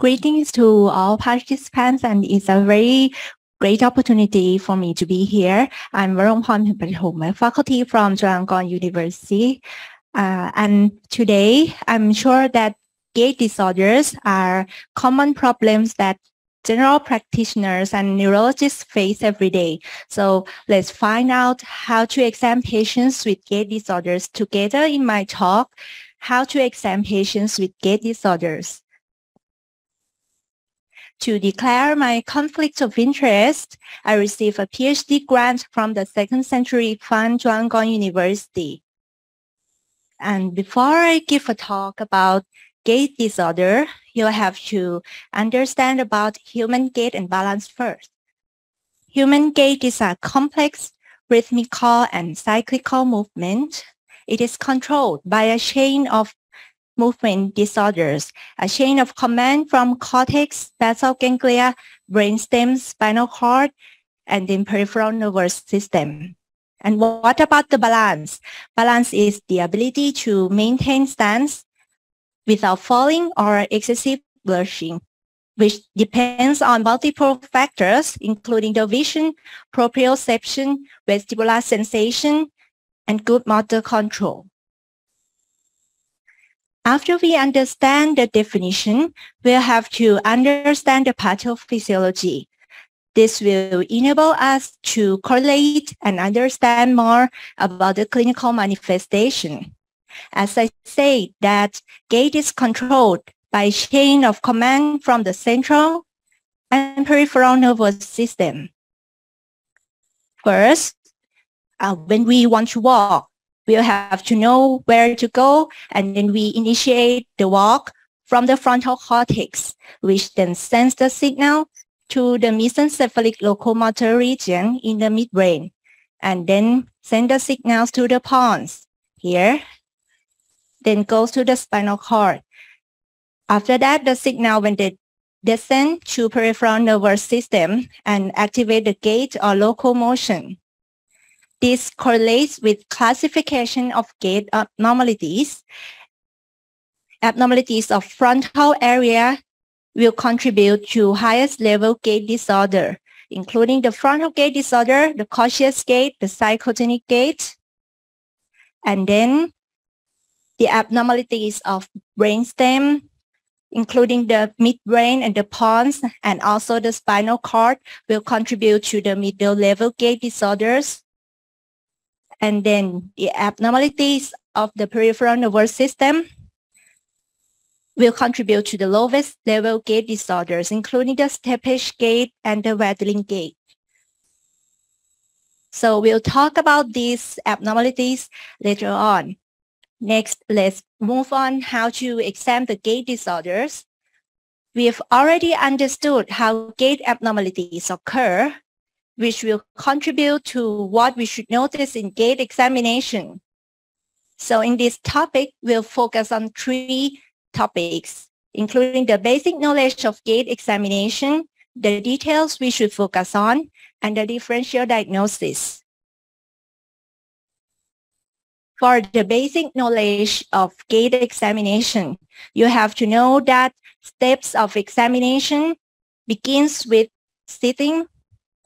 Greetings to all participants, and it's a very great opportunity for me to be here. I'm Varongpon Pathom, faculty from Chulalongkorn University. Uh, and today, I'm sure that gait disorders are common problems that general practitioners and neurologists face every day. So let's find out how to examine patients with gait disorders together in my talk, how to examine patients with gait disorders to declare my conflict of interest, I received a PhD grant from the Second Century Fund, Chulalongkorn University. And before I give a talk about gait disorder, you have to understand about human gait and balance first. Human gait is a complex, rhythmical, and cyclical movement. It is controlled by a chain of movement disorders, a chain of command from cortex, basal ganglia, brainstem, spinal cord, and then peripheral nervous system. And what about the balance? Balance is the ability to maintain stance without falling or excessive lurching, which depends on multiple factors, including the vision, proprioception, vestibular sensation, and good motor control. After we understand the definition, we'll have to understand the pathophysiology. This will enable us to correlate and understand more about the clinical manifestation. As I say that gait is controlled by chain of command from the central and peripheral nervous system. First, uh, when we want to walk, we'll have to know where to go and then we initiate the walk from the frontal cortex, which then sends the signal to the mesencephalic locomotor region in the midbrain and then send the signals to the pons here, then goes to the spinal cord. After that, the signal when they descend to peripheral nervous system and activate the gait or locomotion. This correlates with classification of gait abnormalities. Abnormalities of frontal area will contribute to highest level gait disorder, including the frontal gait disorder, the cautious gait, the psychogenic gait, and then the abnormalities of brainstem, including the midbrain and the pons, and also the spinal cord will contribute to the middle level gait disorders. And then the abnormalities of the peripheral nervous system will contribute to the lowest level gait disorders, including the steppage gait and the waddling gait. So we'll talk about these abnormalities later on. Next, let's move on how to examine the gait disorders. We've already understood how gait abnormalities occur which will contribute to what we should notice in gait examination. So in this topic, we'll focus on three topics, including the basic knowledge of gait examination, the details we should focus on, and the differential diagnosis. For the basic knowledge of gait examination, you have to know that steps of examination begins with sitting,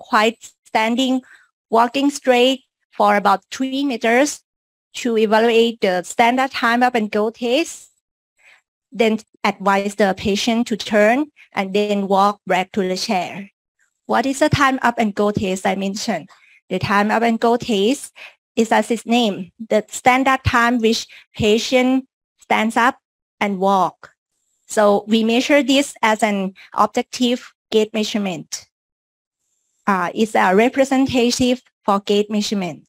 quite standing, walking straight for about three meters to evaluate the standard time up and go test. Then advise the patient to turn and then walk back to the chair. What is the time up and go test I mentioned? The time up and go test is as its name, the standard time which patient stands up and walk. So we measure this as an objective gait measurement uh, is a representative for gait measurement.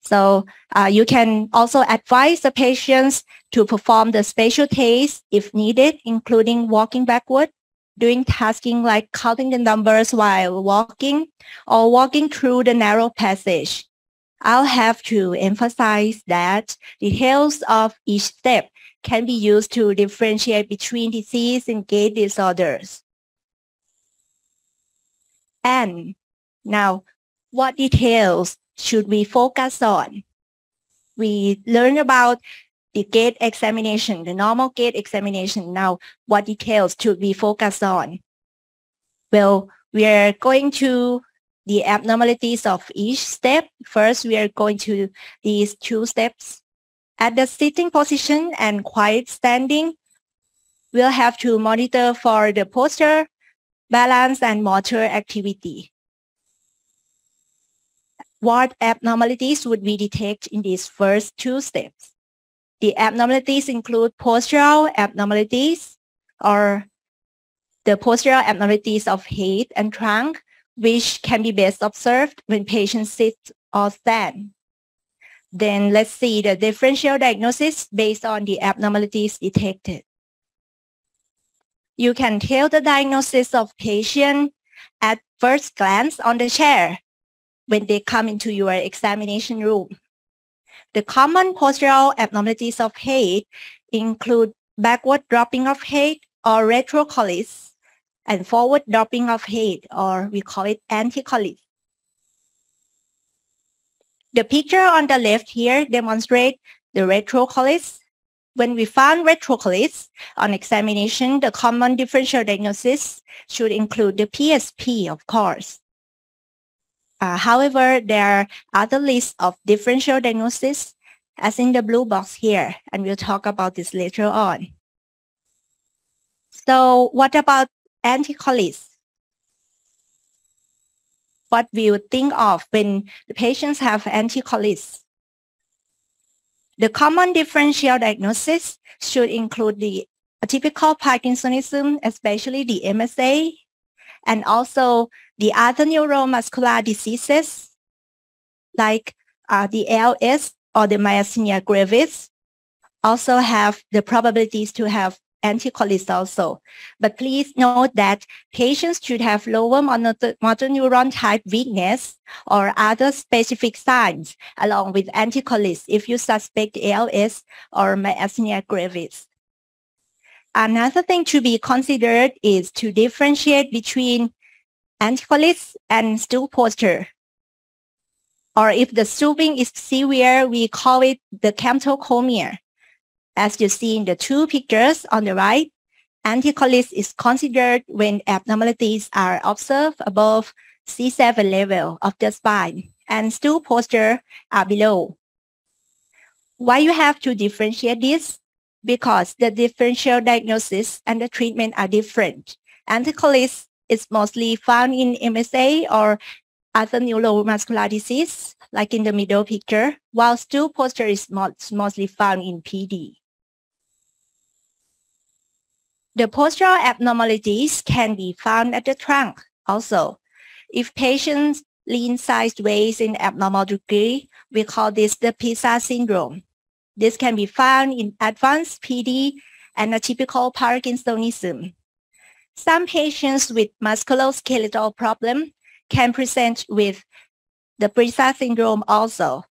So uh, you can also advise the patients to perform the special test if needed, including walking backward, doing tasking like counting the numbers while walking, or walking through the narrow passage. I'll have to emphasize that details of each step can be used to differentiate between disease and gait disorders. And now, what details should we focus on? We learn about the gait examination, the normal gait examination. Now, what details should we focus on? Well, we are going to the abnormalities of each step. First, we are going to these two steps. At the sitting position and quiet standing, we'll have to monitor for the posture, balance, and motor activity. What abnormalities would we detect in these first two steps? The abnormalities include postural abnormalities or the postural abnormalities of head and trunk, which can be best observed when patients sit or stand. Then let's see the differential diagnosis based on the abnormalities detected. You can tell the diagnosis of patient at first glance on the chair when they come into your examination room. The common postural abnormalities of head include backward dropping of head or retrocollis and forward dropping of head or we call it anticollis. The picture on the left here demonstrates the retrocollis. When we found retrocollis on examination, the common differential diagnosis should include the PSP, of course. Uh, however, there are other lists of differential diagnosis as in the blue box here, and we'll talk about this later on. So what about anticollis? What we would think of when the patients have anticollis? The common differential diagnosis should include the atypical Parkinsonism, especially the MSA, and also the other neuromuscular diseases like uh, the ALS or the myasthenia gravis also have the probabilities to have anticollis also. But please note that patients should have lower motor, neuron type weakness or other specific signs along with anticollis if you suspect ALS or myasthenia gravis. Another thing to be considered is to differentiate between anticollis and stool posture. Or if the stooping is severe, we call it the camptocormia. As you see in the two pictures on the right, anticollis is considered when abnormalities are observed above C7 level of the spine and stool posture are below. Why you have to differentiate this? Because the differential diagnosis and the treatment are different. Anticollis is mostly found in MSA or other neuromuscular disease, like in the middle picture, while stool posture is mostly found in PD. The postural abnormalities can be found at the trunk also. If patients lean sideways in abnormal degree, we call this the PISA syndrome. This can be found in advanced PD and atypical Parkinsonism. Some patients with musculoskeletal problem can present with the PISA syndrome also.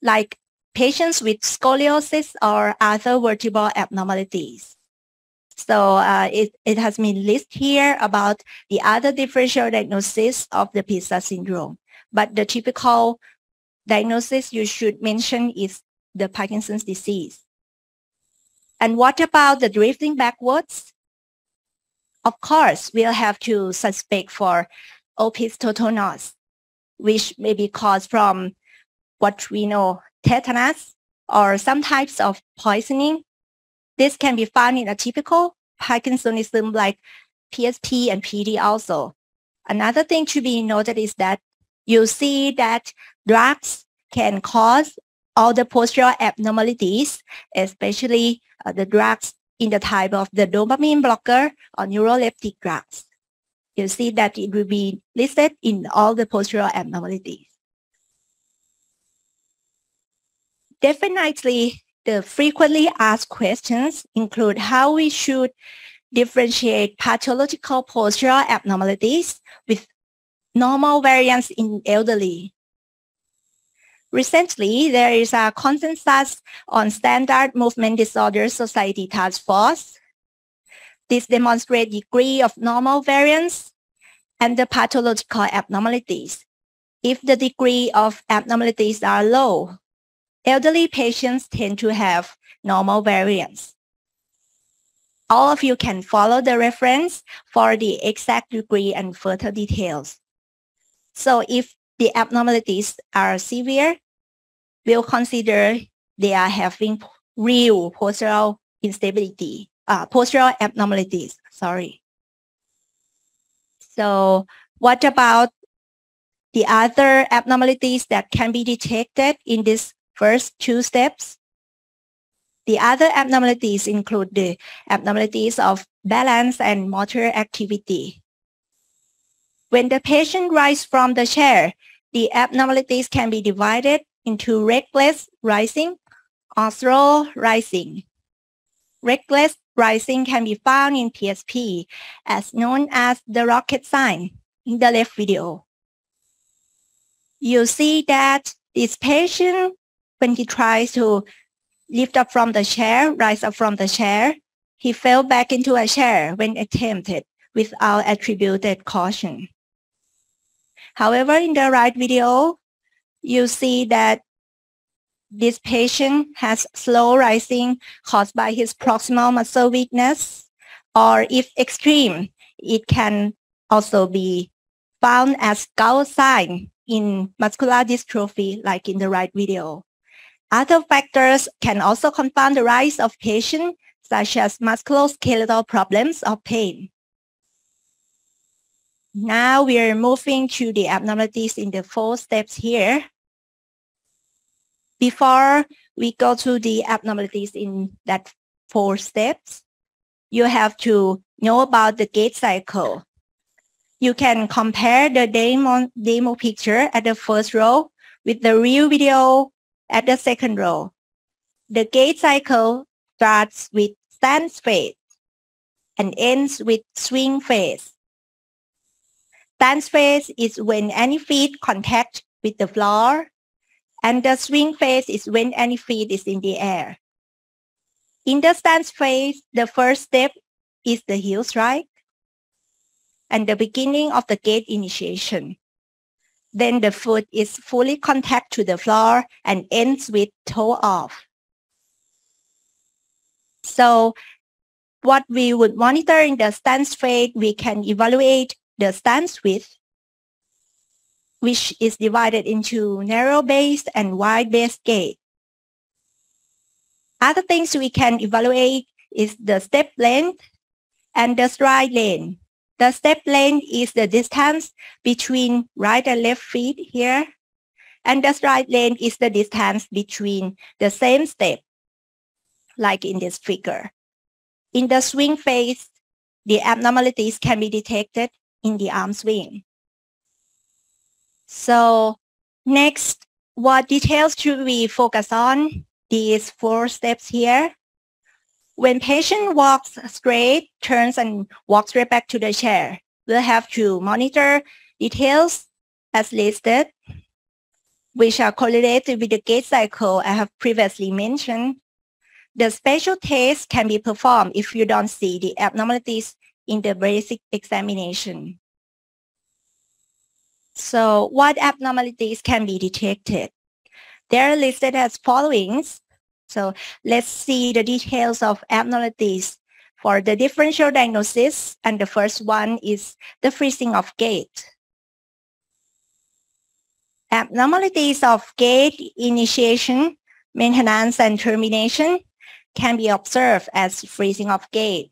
Like patients with scoliosis or other vertebral abnormalities. So uh, it, it has been listed here about the other differential diagnosis of the PISA syndrome. But the typical diagnosis you should mention is the Parkinson's disease. And what about the drifting backwards? Of course, we'll have to suspect for opisthotonos, which may be caused from what we know tetanus or some types of poisoning. This can be found in atypical Parkinsonism like PSP and PD also. Another thing to be noted is that you see that drugs can cause all the postural abnormalities, especially uh, the drugs in the type of the dopamine blocker or neuroleptic drugs. You see that it will be listed in all the postural abnormalities. Definitely, the frequently asked questions include how we should differentiate pathological postural abnormalities with normal variants in elderly Recently, there is a consensus on Standard Movement Disorder Society Task Force. This demonstrates degree of normal variance and the pathological abnormalities. If the degree of abnormalities are low, elderly patients tend to have normal variance. All of you can follow the reference for the exact degree and further details. So if the abnormalities are severe, we'll consider they are having real postural instability, uh, postural abnormalities, sorry. So what about the other abnormalities that can be detected in these first two steps? The other abnormalities include the abnormalities of balance and motor activity. When the patient rises from the chair, the abnormalities can be divided into reckless rising or slow rising. Reckless rising can be found in PSP as known as the rocket sign in the left video. You see that this patient, when he tries to lift up from the chair, rise up from the chair, he fell back into a chair when attempted without attributed caution. However, in the right video, you see that this patient has slow rising caused by his proximal muscle weakness, or if extreme, it can also be found as Gowers sign in muscular dystrophy, like in the right video. Other factors can also confound the rise of patients, such as musculoskeletal problems or pain. Mm-hmm. Now we are moving to the abnormalities in the four steps here. Before we go to the abnormalities in that four steps, you have to know about the gait cycle. You can compare the demo, demo picture at the first row with the real video at the second row. The gait cycle starts with stance phase and ends with swing phase. Stance phase is when any feet contact with the floor and the swing phase is when any feet is in the air. In the stance phase, the first step is the heel strike and the beginning of the gait initiation. Then the foot is fully contact to the floor and ends with toe off. So what we would monitor in the stance phase, we can evaluate the stance width which is divided into narrow-based and wide-based gait. Other things we can evaluate is the step length and the stride length. The step length is the distance between right and left feet here. And the stride length is the distance between the same step, like in this figure. In the swing phase, the abnormalities can be detected in the arm swing. So next, what details should we focus on? These four steps here. When patient walks straight, turns and walks straight back to the chair, we'll have to monitor details as listed, which are correlated with the gait cycle I have previously mentioned. The special test can be performed if you don't see the abnormalities in the basic examination. So what abnormalities can be detected? They're listed as followings. So let's see the details of abnormalities for the differential diagnosis. And the first one is the freezing of gait. Abnormalities of gait initiation, maintenance, and termination can be observed as freezing of gait.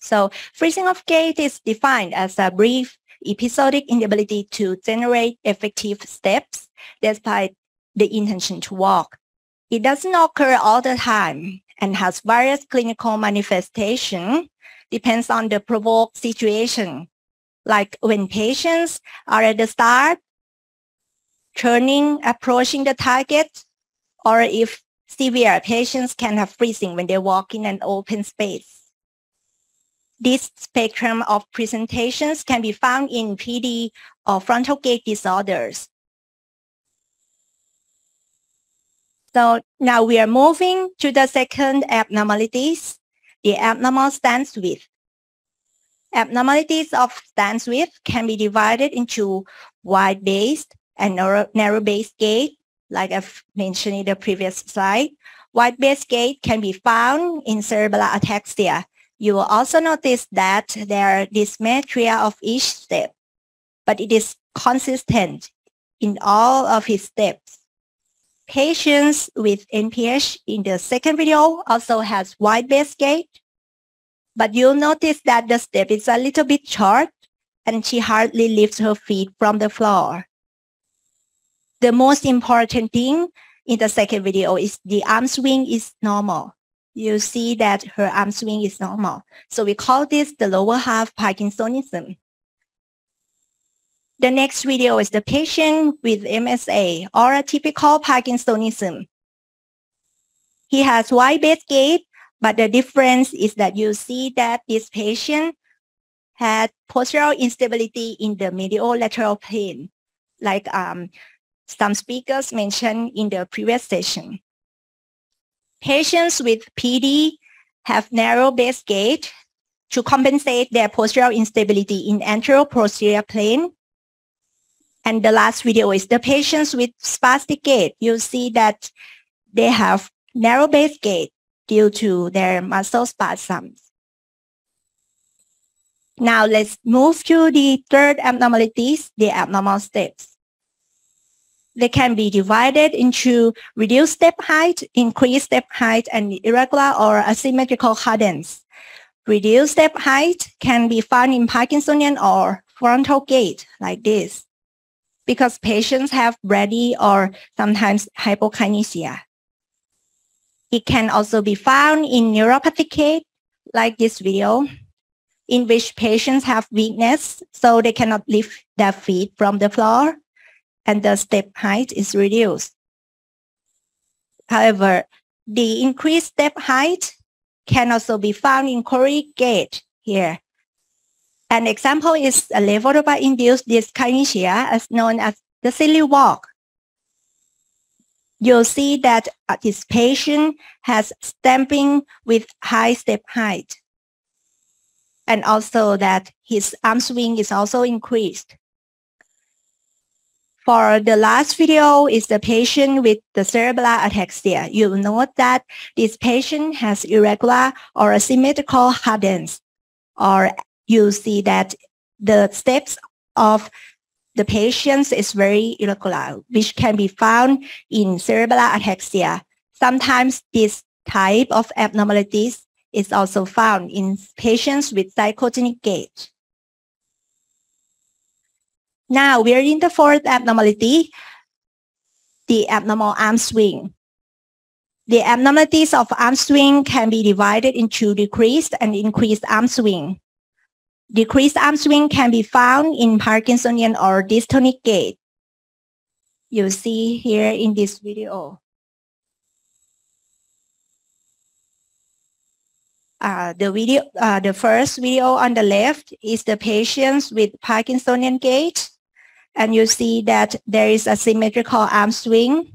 So freezing of gait is defined as a brief episodic inability to generate effective steps despite the intention to walk. It doesn't occur all the time and has various clinical manifestations depends on the provoked situation. Like when patients are at the start, turning, approaching the target, or if severe patients can have freezing when they walk in an open space. This spectrum of presentations can be found in PD or frontal gait disorders. So now we are moving to the second abnormalities, the abnormal stance width. Abnormalities of stance width can be divided into wide-based and narrow-based gait like I've mentioned in the previous slide. White base gait can be found in cerebellar ataxia. You will also notice that there are dysmetria of each step, but it is consistent in all of his steps. Patients with NPH in the second video also has wide base gait, but you'll notice that the step is a little bit short and she hardly lifts her feet from the floor. The most important thing in the second video is the arm swing is normal. You see that her arm swing is normal. So we call this the lower half Parkinsonism. The next video is the patient with MSA or atypical Parkinsonism. He has wide base gait, but the difference is that you see that this patient had postural instability in the medial lateral plane, like um, some speakers mentioned in the previous session. Patients with PD have narrow base gait to compensate their postural instability in anterior-posterior plane. And the last video is the patients with spastic gait. You see that they have narrow base gait due to their muscle spasms. Now let's move to the third abnormalities, the abnormal steps. They can be divided into reduced step height, increased step height, and irregular or asymmetrical cadence. Reduced step height can be found in Parkinsonian or frontal gait like this because patients have brady or sometimes hypokinesia. It can also be found in neuropathic gait like this video in which patients have weakness, so they cannot lift their feet from the floor, and the step height is reduced. However, the increased step height can also be found in choreic gait here. An example is a levodopa-induced dyskinesia as known as the silly walk. You'll see that this patient has stamping with high step height and also that his arm swing is also increased. For the last video is the patient with the cerebral ataxia. You note that this patient has irregular or asymmetrical cadence, or you see that the steps of the patients is very irregular, which can be found in cerebral ataxia. Sometimes this type of abnormalities is also found in patients with psychogenic gait. Now we're in the fourth abnormality, the abnormal arm swing. The abnormalities of arm swing can be divided into decreased and increased arm swing. Decreased arm swing can be found in Parkinsonian or dystonic gait. You see here in this video. Uh, the video, uh, the first video on the left is the patients with Parkinsonian gait. And you see that there is a symmetrical arm swing.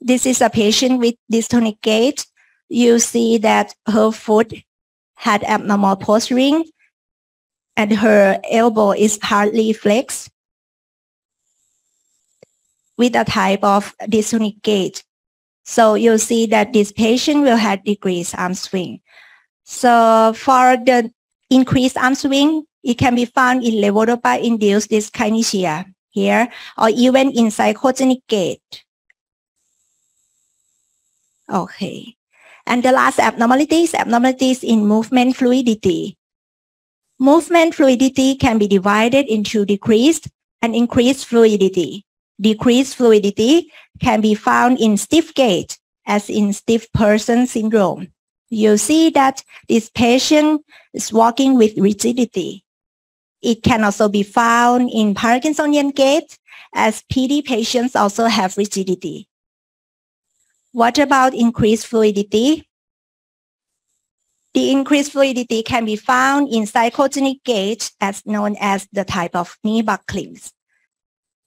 This is a patient with dystonic gait. You see that her foot had abnormal posturing and her elbow is hardly flexed with a type of dystonic gait. So you'll see that this patient will have decreased arm swing. So for the increased arm swing, it can be found in levodopa-induced dyskinesia here, or even in psychogenic gait. Okay. And the last abnormalities, abnormalities in movement fluidity. Movement fluidity can be divided into decreased and increased fluidity. Decreased fluidity can be found in stiff gait, as in stiff person syndrome. You see that this patient is walking with rigidity. It can also be found in Parkinsonian gait, as PD patients also have rigidity. What about increased fluidity? The increased fluidity can be found in psychogenic gait as known as the type of knee bucklings.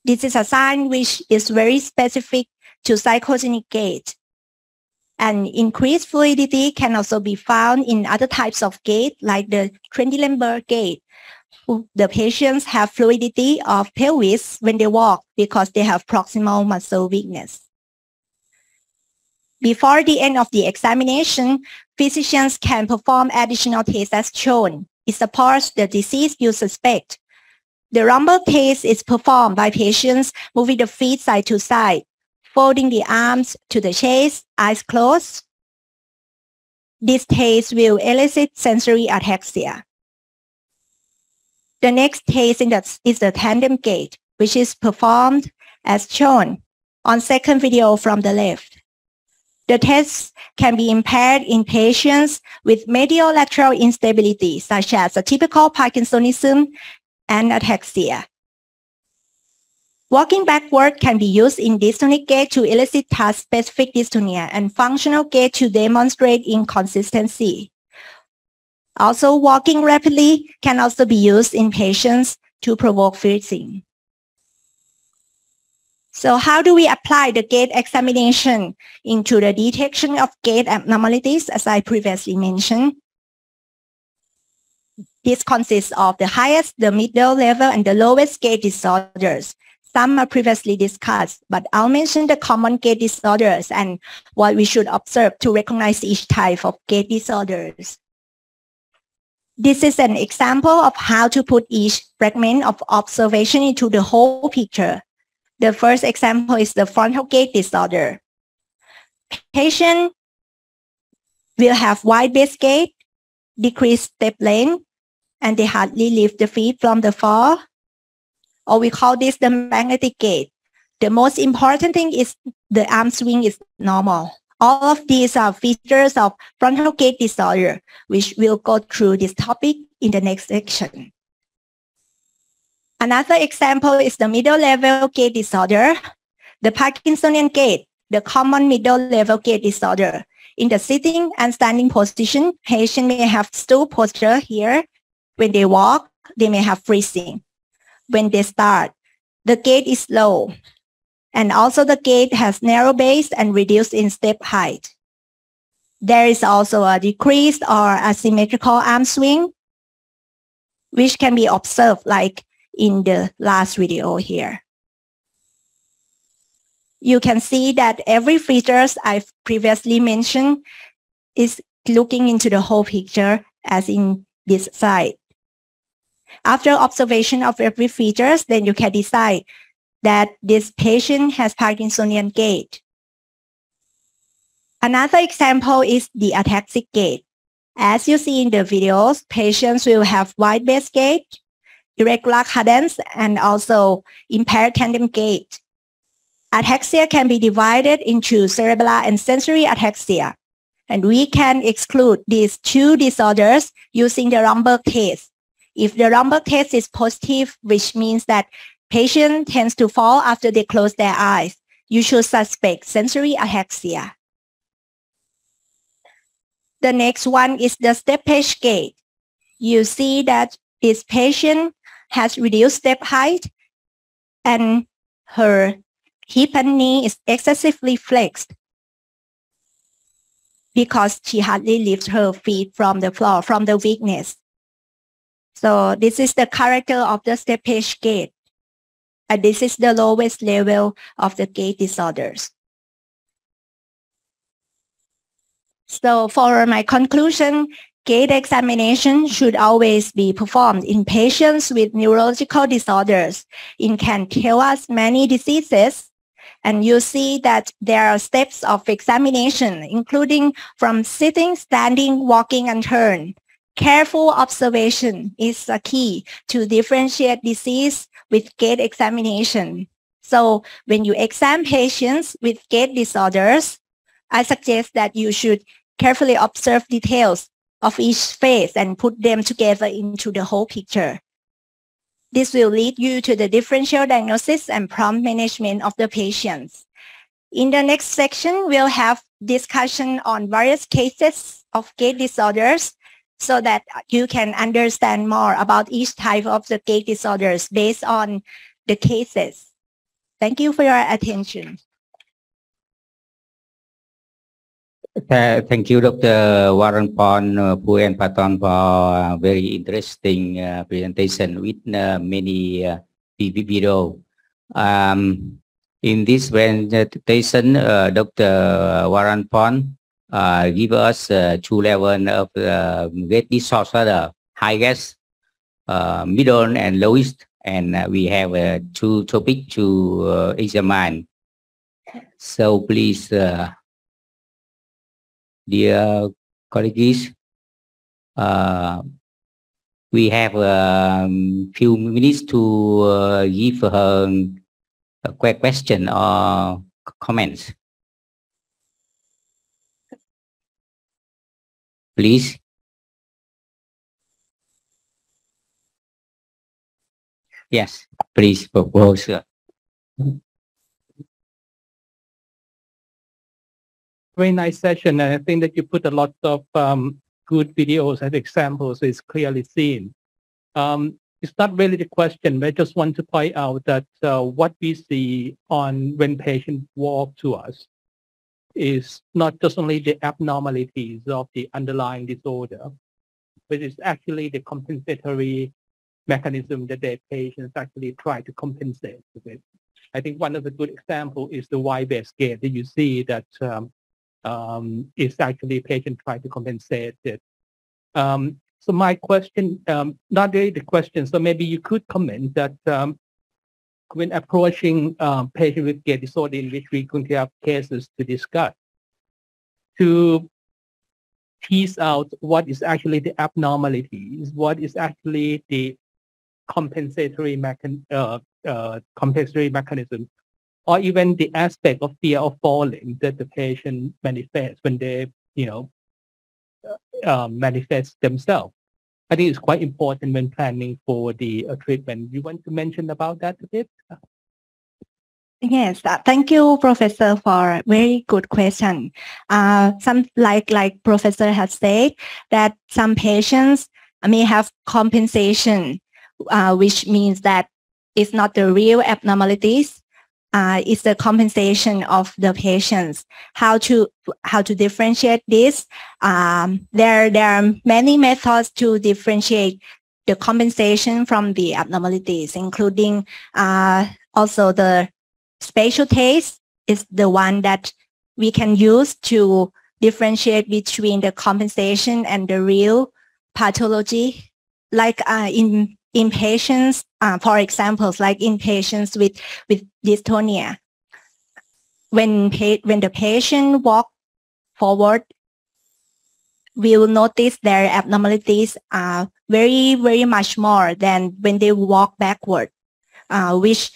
This is a sign which is very specific to psychogenic gait. And increased fluidity can also be found in other types of gait like the Trendelenburg gait. The patients have fluidity of pelvis when they walk because they have proximal muscle weakness. Before the end of the examination, physicians can perform additional tests as shown. It supports the disease you suspect. The Romberg test is performed by patients moving the feet side to side, folding the arms to the chest, eyes closed. This test will elicit sensory ataxia. The next test is the tandem gait, which is performed as shown on second video from the left. The test can be impaired in patients with medial lateral instability, such as atypical Parkinsonism and ataxia. Walking backward can be used in dystonic gait to elicit task-specific dystonia and functional gait to demonstrate inconsistency. Also, walking rapidly can also be used in patients to provoke freezing. So how do we apply the gait examination into the detection of gait abnormalities, as I previously mentioned? This consists of the highest, the middle level, and the lowest gait disorders. Some are previously discussed, but I'll mention the common gait disorders and what we should observe to recognize each type of gait disorders. This is an example of how to put each fragment of observation into the whole picture. The first example is the frontal gait disorder. Patient will have wide base gait, decreased step length, and they hardly lift the feet from the floor. Or we call this the magnetic gait. The most important thing is the arm swing is normal. All of these are features of frontal gait disorder, which we'll go through this topic in the next section. Another example is the middle level gait disorder, the Parkinsonian gait, the common middle level gait disorder. In the sitting and standing position, patient may have stool posture here. When they walk, they may have freezing. When they start, the gait is low. And also the gait has narrow base and reduced in step height. There is also a decreased or asymmetrical arm swing, which can be observed like in the last video here. You can see that every features I've previously mentioned is looking into the whole picture as in this slide. After observation of every features, then you can decide that this patient has Parkinsonian gait. Another example is the ataxic gait. As you see in the videos, patients will have wide base gait, irregular cadence, and also impaired tandem gait. Ataxia can be divided into cerebellar and sensory ataxia. And we can exclude these two disorders using the Romberg test. If the Romberg test is positive, which means that patient tends to fall after they close their eyes, you should suspect sensory ataxia. The next one is the steppage gait. You see that this patient has reduced step height and her hip and knee is excessively flexed because she hardly lifts her feet from the floor from the weakness. So this is the character of the steppage gait. And this is the lowest level of the gait disorders. So for my conclusion, Gait examination should always be performed in patients with neurological disorders. It can tell us many diseases. And you see that there are steps of examination, including from sitting, standing, walking, and turn. Careful observation is a key to differentiate disease with gait examination. So when you examine patients with gait disorders, I suggest that you should carefully observe details of each phase and put them together into the whole picture. This will lead you to the differential diagnosis and prompt management of the patients. In the next section, we'll have discussion on various cases of gait disorders so that you can understand more about each type of the gait disorders based on the cases. Thank you for your attention. Uh, thank you, Dr. Warren Pon, uh, and for very interesting uh, presentation with uh, many uh, video. Um, in this presentation, uh, Dr. Warren Pon uh, give us uh, two level of uh, gait disorder, highest, uh, middle, and lowest. And uh, we have uh, two topic to examine. So please, dear colleagues, we have a um, few minutes to give her a quick question or comments. Please. Yes, please propose. very nice session. And I think that you put a lot of um, good videos and examples. It's clearly seen. Um, it's not really the question, but I just want to point out that uh, what we see on when patients walk to us is not just only the abnormalities of the underlying disorder, but it's actually the compensatory mechanism that their patients actually try to compensate with it. I think one of the good example is the Y-based gait that you see that um, um, is actually patient trying to compensate it. Um, so my question, um, not really the question, so maybe you could comment that um, when approaching um, patient with gait disorder in which we could have cases to discuss, to tease out what is actually the abnormalities, what is actually the compensatory mechan- uh, uh, compensatory mechanism or even the aspect of fear of falling that the patient manifests when they, you know, uh, manifest themselves. I think it's quite important when planning for the uh, treatment. You want to mention about that a bit? Yes, uh, thank you, Professor, for a very good question. Uh, some like like Professor has said that some patients may have compensation, uh, which means that it's not the real abnormalities. Uh, it's the compensation of the patients. How to how to differentiate this? Um, there there are many methods to differentiate the compensation from the abnormalities, including uh, also the special test is the one that we can use to differentiate between the compensation and the real pathology. Like uh, in in patients, uh, for examples, like in patients with with dystonia, when pa- when the patient walk forward, we will notice their abnormalities are very very much more than when they walk backward, uh, which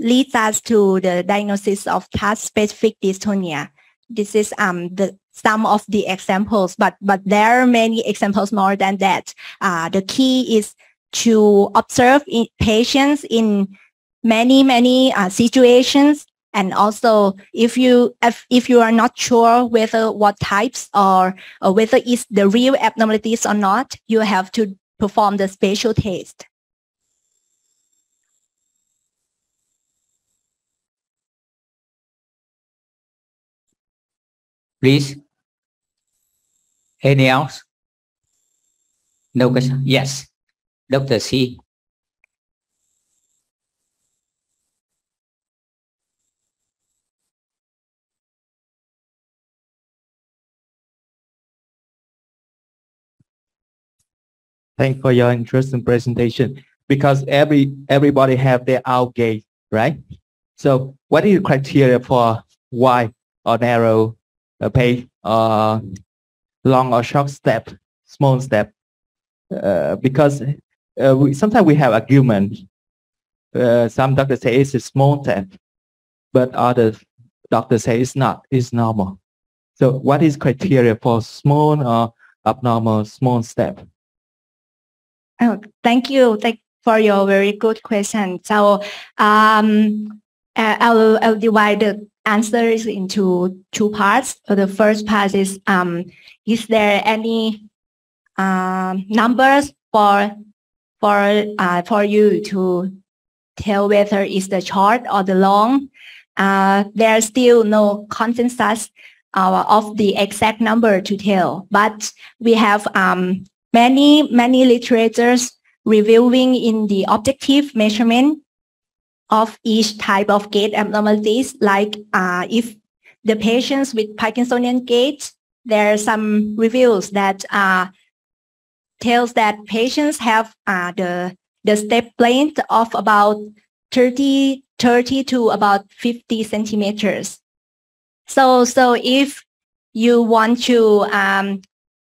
leads us to the diagnosis of task-specific dystonia. This is um, the some of the examples, but but there are many examples more than that. Uh, the key is to observe patients in many many uh, situations, and also if you if, if you are not sure whether what types or, or whether it's the real abnormalities or not, you have to perform the special test. Please. Any else? No question? Yes. Dr. C. Thanks for your interesting presentation. Because every everybody have their out gait, right? So what is the criteria for wide or narrow uh, pay or long or short step, small step? Uh, because uh, we, sometimes we have argument. Uh, some doctors say it's a small step, but other doctors say it's not, it's normal. So what is criteria for small or abnormal small step? Oh, thank you. Thank for your very good question. So um, uh, I'll, I'll divide the answers into two parts. So the first part is, um, is there any um, numbers for for uh, for you to tell whether it's the short or the long? Uh, there's still no consensus uh, of the exact number to tell, but we have um, many, many literatures reviewing in the objective measurement of each type of gait abnormalities, like uh, if the patients with Parkinsonian gait, there are some reviews that uh, tells that patients have uh, the, the step length of about 30, 30 to about 50 centimeters. So, so if you want to um,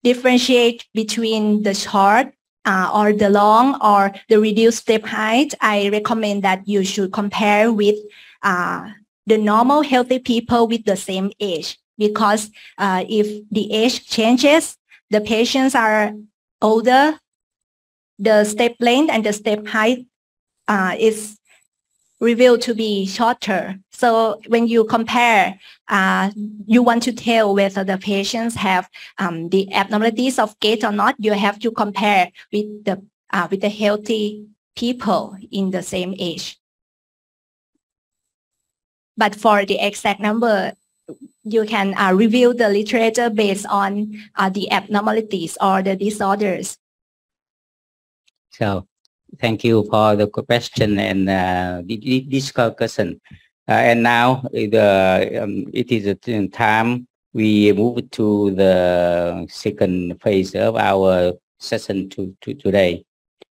differentiate between the short uh, or the long or the reduced step height, I recommend that you should compare with uh, the normal healthy people with the same age because uh, if the age changes, the patients are older, the step length and the step height uh, is revealed to be shorter. So when you compare, uh, you want to tell whether the patients have um, the abnormalities of gait or not. You have to compare with the uh, with the healthy people in the same age. But for the exact number, you can uh, review the literature based on uh, the abnormalities or the disorders. So thank you for the question and uh, discussion. Uh, and now the um, it is time we move to the second phase of our session to, to today.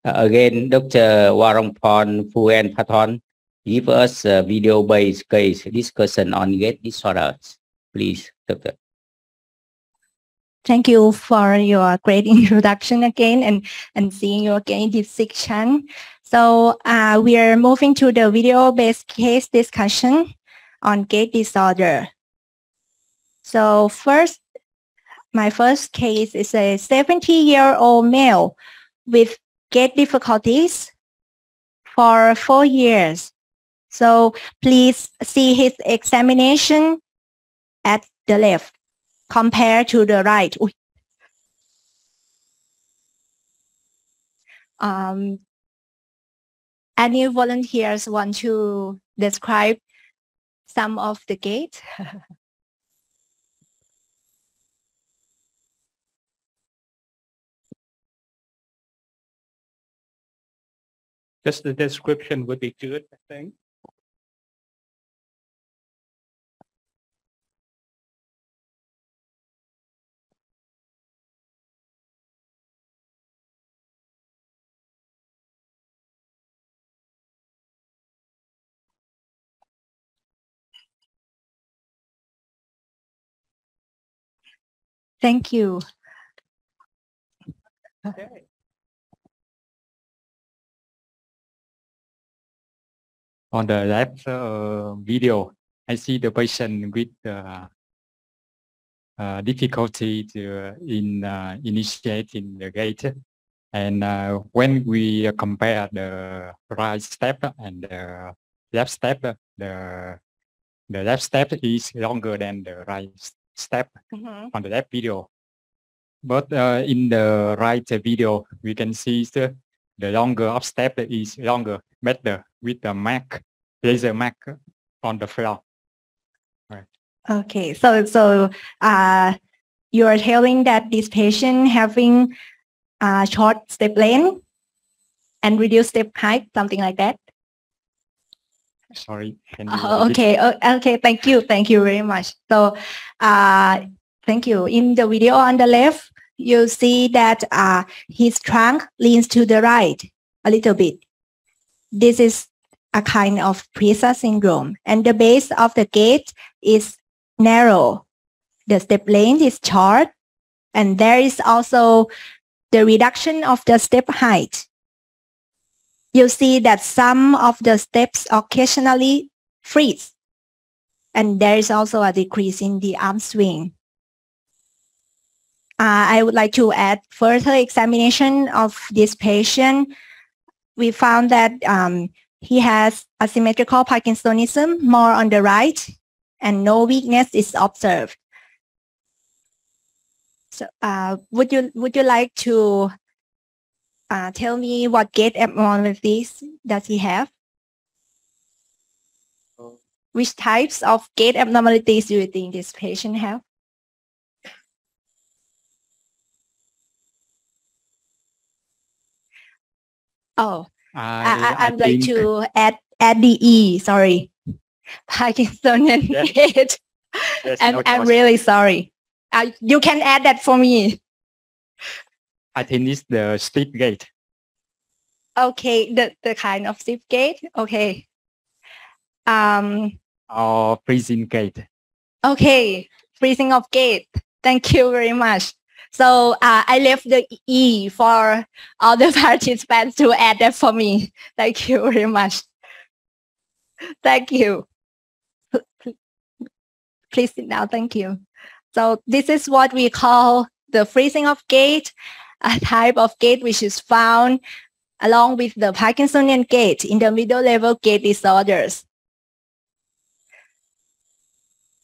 Uh, again, Dr. Warongporn Paton give us a video-based case discussion on gait disorders. Please, Doctor. Thank you for your great introduction again and, and seeing you again in this section. So uh, we are moving to the video-based case discussion on gait disorder. So first, my first case is a 70-year-old male with gait difficulties for four years. So please see his examination at the left compared to the right. Um, any volunteers want to describe some of the gait? Just the description would be good, I think. Thank you. Okay. On the left uh, video, I see the patient with uh, uh, difficulty to, in uh, initiating the gait. And uh, when we compare the right step and the left step, the the left step is longer than the right step Mhm. on the left video. But uh, in the right video, we can see the, the longer up step is longer, better with the mark, laser mark on the floor. Okay, so so uh, you are telling that this patient having uh, short step length and reduced step height, something like that. Sorry. Can you Oh, okay, oh, okay, thank you, thank you very much. So, uh, thank you. In the video on the left, you see that uh, his trunk leans to the right a little bit. This is a kind of Pisa syndrome, and the base of the gait is narrow. The step length is short, and there is also the reduction of the step height you see that some of the steps occasionally freeze. And there is also a decrease in the arm swing. Uh, I would like to add further examination of this patient. We found that um, he has asymmetrical Parkinsonism more on the right and no weakness is observed. So uh, would you would you like to uh, tell me what gait among this does he have? Which types of gait abnormalities do you think this patient have? Oh, I, I, would like to add, add the E, sorry. Parkinsonian yes. gait. Yes, I'm, no I'm really sorry. Uh, you can add that for me. I think it's the street gait. Okay, the the kind of zip gait. Okay. Um. or freezing gait. Okay, freezing of gait. Thank you very much. So uh, I left the E for all the participants to add that for me. Thank you very much. Thank you. Please sit down. Thank you. So this is what we call the freezing of gait, a type of gait which is found along with the Parkinsonian gait in the middle level gait disorders.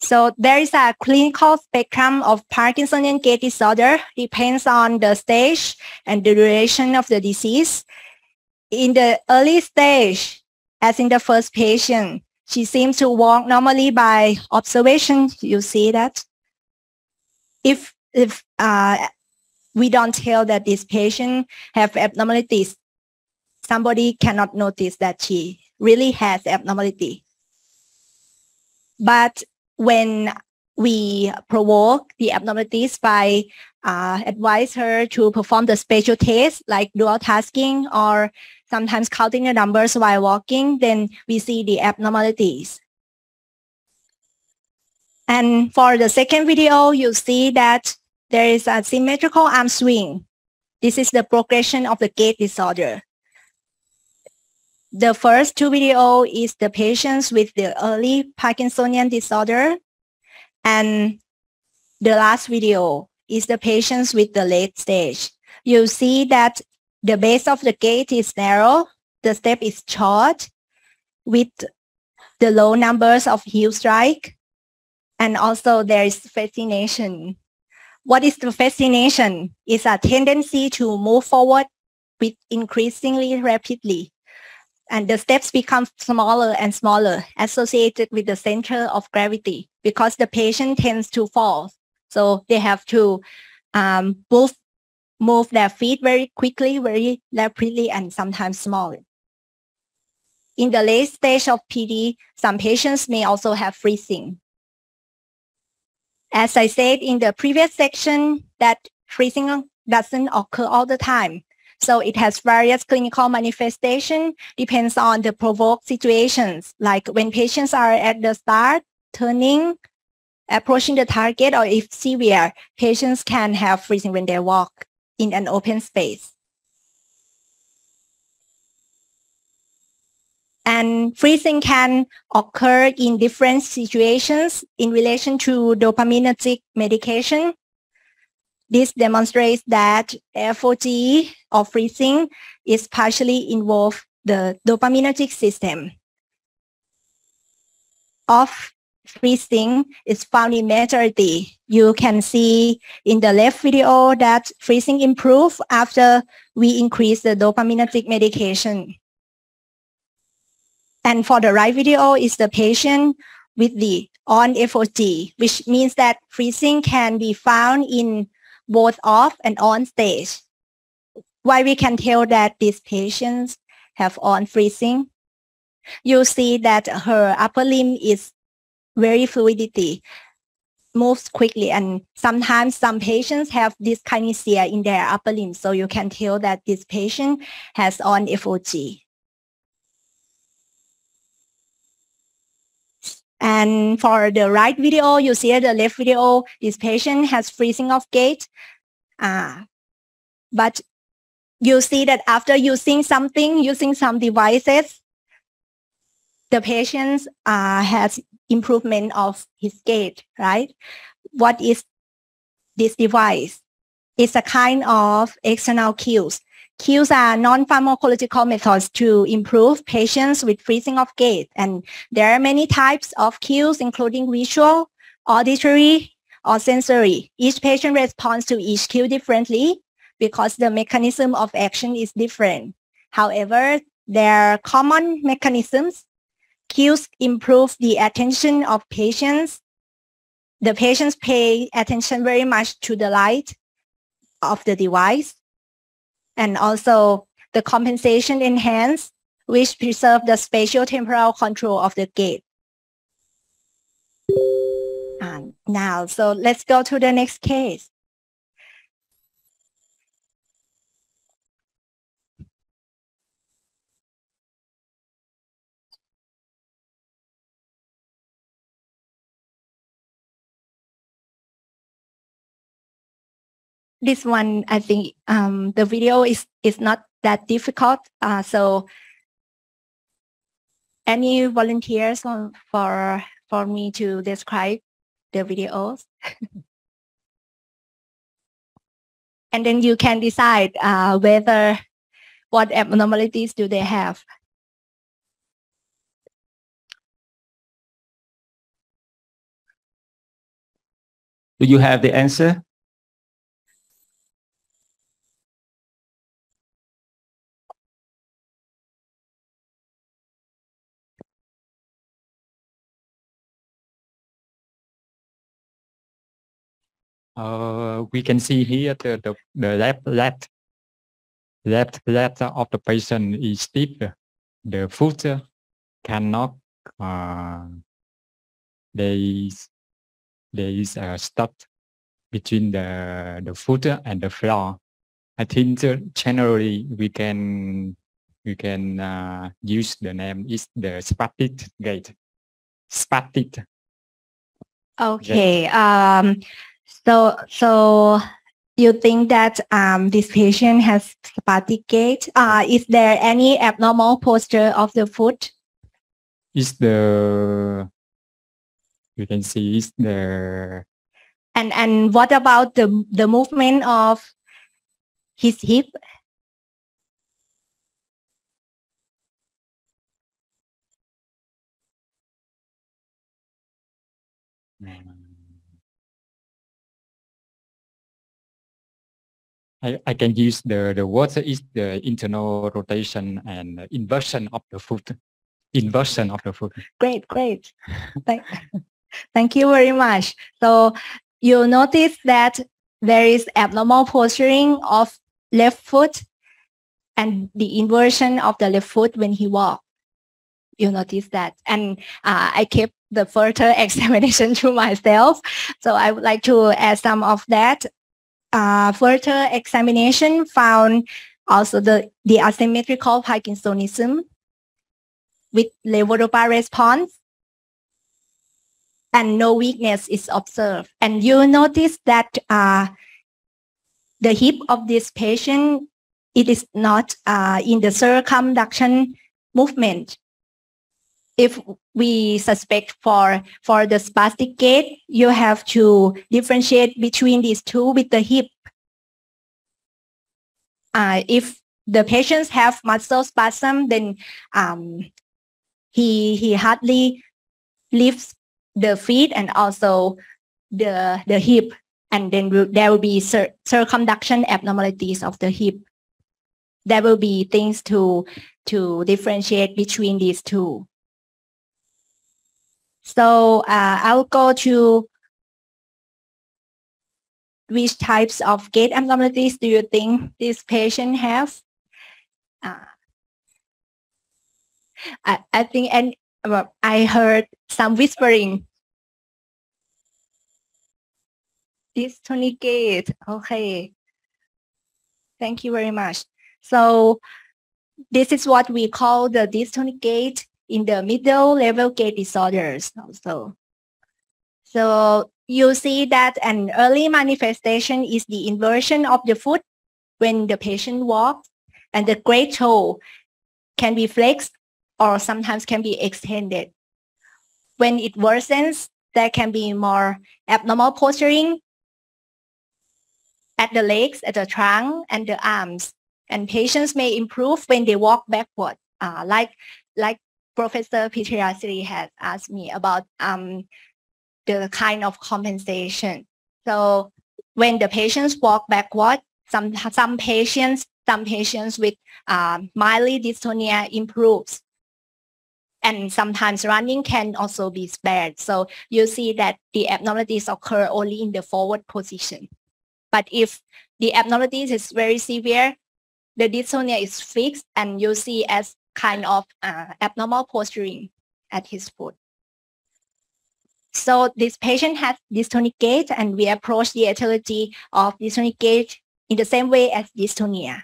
So there is a clinical spectrum of Parkinsonian gait disorder depends on the stage and the duration of the disease. In the early stage, as in the first patient, she seems to walk normally by observation. You see that? If if uh, we don't tell that this patient have abnormalities, somebody cannot notice that she really has abnormality. But when we provoke the abnormalities by uh, advise her to perform the special test like dual tasking or sometimes counting the numbers while walking, then we see the abnormalities. And for the second video, you see that there is a symmetrical arm swing. This is the progression of the gait disorder. The first two video is the patients with the early Parkinsonian disorder. And the last video is the patients with the late stage. You see that the base of the gait is narrow, the step is short with the low numbers of heel strike. And also there is festination. What is the festination? It's a tendency to move forward with increasingly rapidly and the steps become smaller and smaller associated with the center of gravity because the patient tends to fall. So they have to um, move, move their feet very quickly, very rapidly, and sometimes smaller. In the late stage of PD, some patients may also have freezing. As I said in the previous section, that freezing doesn't occur all the time. So it has various clinical manifestation, depends on the provoked situations, like when patients are at the start, turning, approaching the target, or if severe, patients can have freezing when they walk in an open space. And freezing can occur in different situations in relation to dopaminergic medication. This demonstrates that FOG or freezing is partially involved the dopaminergic system. Of freezing is found in majority. You can see in the left video that freezing improve after we increase the dopaminergic medication. And for the right video is the patient with the on FOG, which means that freezing can be found in both off and on stage. Why we can tell that these patients have on freezing? You see that her upper limb is very fluidity, moves quickly, and sometimes some patients have dyskinesia in their upper limb, so you can tell that this patient has on FOG. And for the right video, you see the left video, this patient has freezing of gait. Uh, but you see that after using something, using some devices, the patient uh, has improvement of his gait, right? What is this device? It's a kind of external cues. Cues are non-pharmacological methods to improve patients with freezing of gait. And there are many types of cues, including visual, auditory, or sensory. Each patient responds to each cue differently because the mechanism of action is different. However, there are common mechanisms. Cues improve the attention of patients. The patients pay attention very much to the light of the device. And also the compensation enhanced, which preserve the spatial temporal control of the gait. And um, now, so let's go to the next case. This one, I think um, the video is, is not that difficult. Uh, so any volunteers on, for, for me to describe the videos? and then you can decide uh, whether what abnormalities do they have. Do you have the answer? Uh, we can see here the, the, the left left left left of the patient is stiff. The foot cannot uh, there is there is a stop between the the foot and the floor. I think generally we can we can uh, use the name is the spastic gait. Spastic. Okay. Um, so, so you think that um, this patient has spastic gait? Uh, is there any abnormal posture of the foot? Is the you can see is the and and what about the the movement of his hip? I, I can use the, the word is the internal rotation and inversion of the foot. Inversion of the foot. Great, great. thank, thank you very much. So you notice that there is abnormal posturing of left foot and the inversion of the left foot when he walks. You notice that. And uh, I kept the further examination to myself. So I would like to add some of that uh, further examination found also the, the asymmetrical Parkinsonism with levodopa response and no weakness is observed. And you notice that uh, the hip of this patient, it is not uh, in the circumduction movement if we suspect for for the spastic gait, you have to differentiate between these two with the hip. Uh, if the patients have muscle spasm, then um, he he hardly lifts the feet and also the the hip, and then there will be cir circumduction abnormalities of the hip. There will be things to to differentiate between these two. So uh, I'll go to which types of gait abnormalities do you think this patient has? Uh, I, I think and well, I heard some whispering. Dystonic gait. Okay. Thank you very much. So this is what we call the dystonic gait in the middle level gait disorders also. So you see that an early manifestation is the inversion of the foot when the patient walks and the great toe can be flexed or sometimes can be extended. When it worsens, there can be more abnormal posturing at the legs, at the trunk, and the arms. And patients may improve when they walk backward, uh, like, like Professor Bhidayasiri has asked me about um, the kind of compensation. So when the patients walk backward, some some patients some patients with uh, mildly dystonia improves. And sometimes running can also be spared. So you see that the abnormalities occur only in the forward position. But if the abnormalities is very severe, the dystonia is fixed and you see as kind of uh, abnormal posturing at his foot. So this patient has dystonic gait and we approach the etiology of dystonic gait in the same way as dystonia.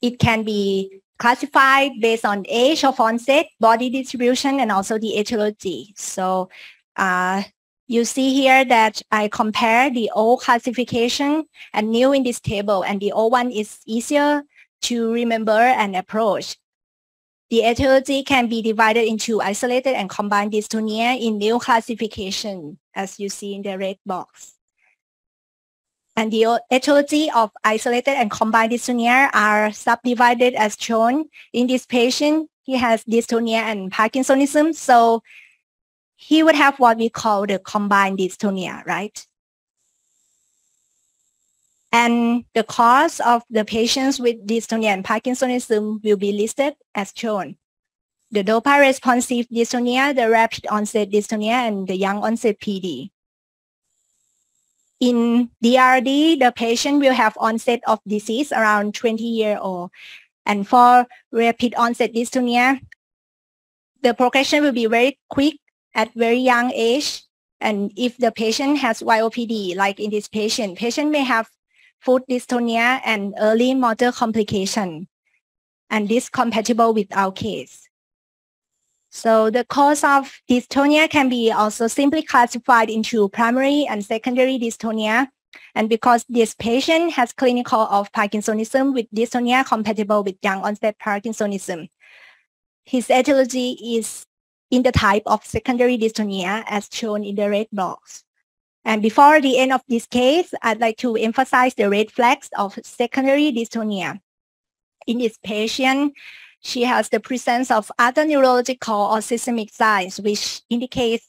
It can be classified based on age of onset, body distribution, and also the etiology. So uh, you see here that I compare the old classification and new in this table, and the old one is easier to remember and approach. The etiology can be divided into isolated and combined dystonia in new classification, as you see in the red box. And the etiology of isolated and combined dystonia are subdivided as shown. In this patient, he has dystonia and Parkinsonism, so he would have what we call the combined dystonia, right? And the cause of the patients with dystonia and Parkinsonism will be listed as shown. The dopa responsive dystonia, the rapid onset dystonia, and the young onset PD. In DRD, the patient will have onset of disease around 20 year old. And for rapid onset dystonia, the progression will be very quick at very young age. And if the patient has YOPD, like in this patient, patient may have foot dystonia and early motor complication. And this compatible with our case. So the cause of dystonia can be also simply classified into primary and secondary dystonia. And because this patient has clinical of Parkinsonism with dystonia compatible with young onset Parkinsonism, his etiology is in the type of secondary dystonia as shown in the red box. And before the end of this case, I'd like to emphasize the red flags of secondary dystonia. In this patient, she has the presence of other neurological or systemic signs, which indicates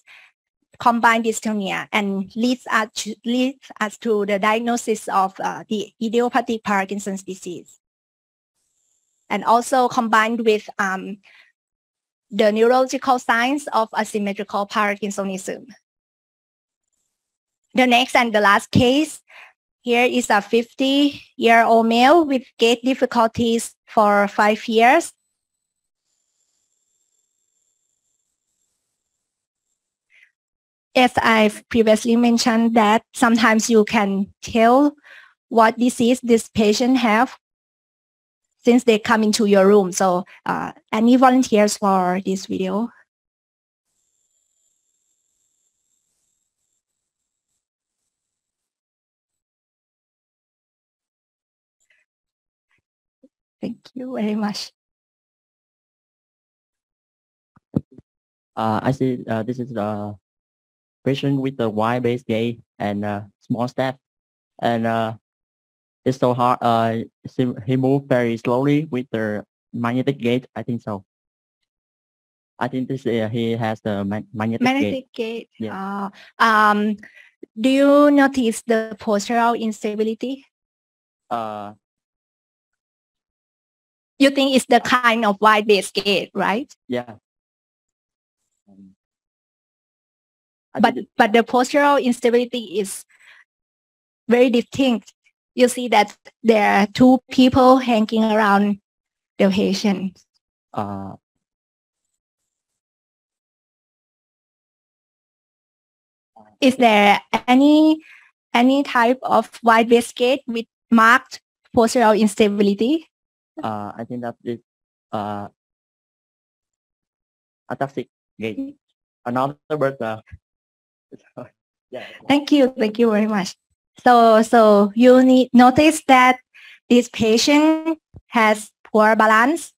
combined dystonia and leads us to, leads us to the diagnosis of uh, the idiopathic Parkinson's disease. And also combined with um, the neurological signs of asymmetrical Parkinsonism. The next and the last case, here is a 50-year-old male with gait difficulties for five years. As I've previously mentioned that sometimes you can tell what disease this patient have since they come into your room. So uh, any volunteers for this video? Thank you very much. Uh, I see uh, this is the patient with the wide-based gait and uh, small step. And uh, it's so hard. Uh, he moved very slowly with the magnetic gait. I think so. I think this uh, he has the ma magnetic, Magnetic gait. gait. Yeah. Uh, um, do you notice the postural instability? Uh, You think it's the kind of wide base gait, right? yeah. Um, But but the postural instability is very distinct. You see that there are two people hanging around the patient. uh, Is there any any type of wide base gait with marked postural instability? Uh, I think that is uh, ataxic gait. Another word. Uh, yeah. Thank you. Thank you very much. So, so you need notice that this patient has poor balance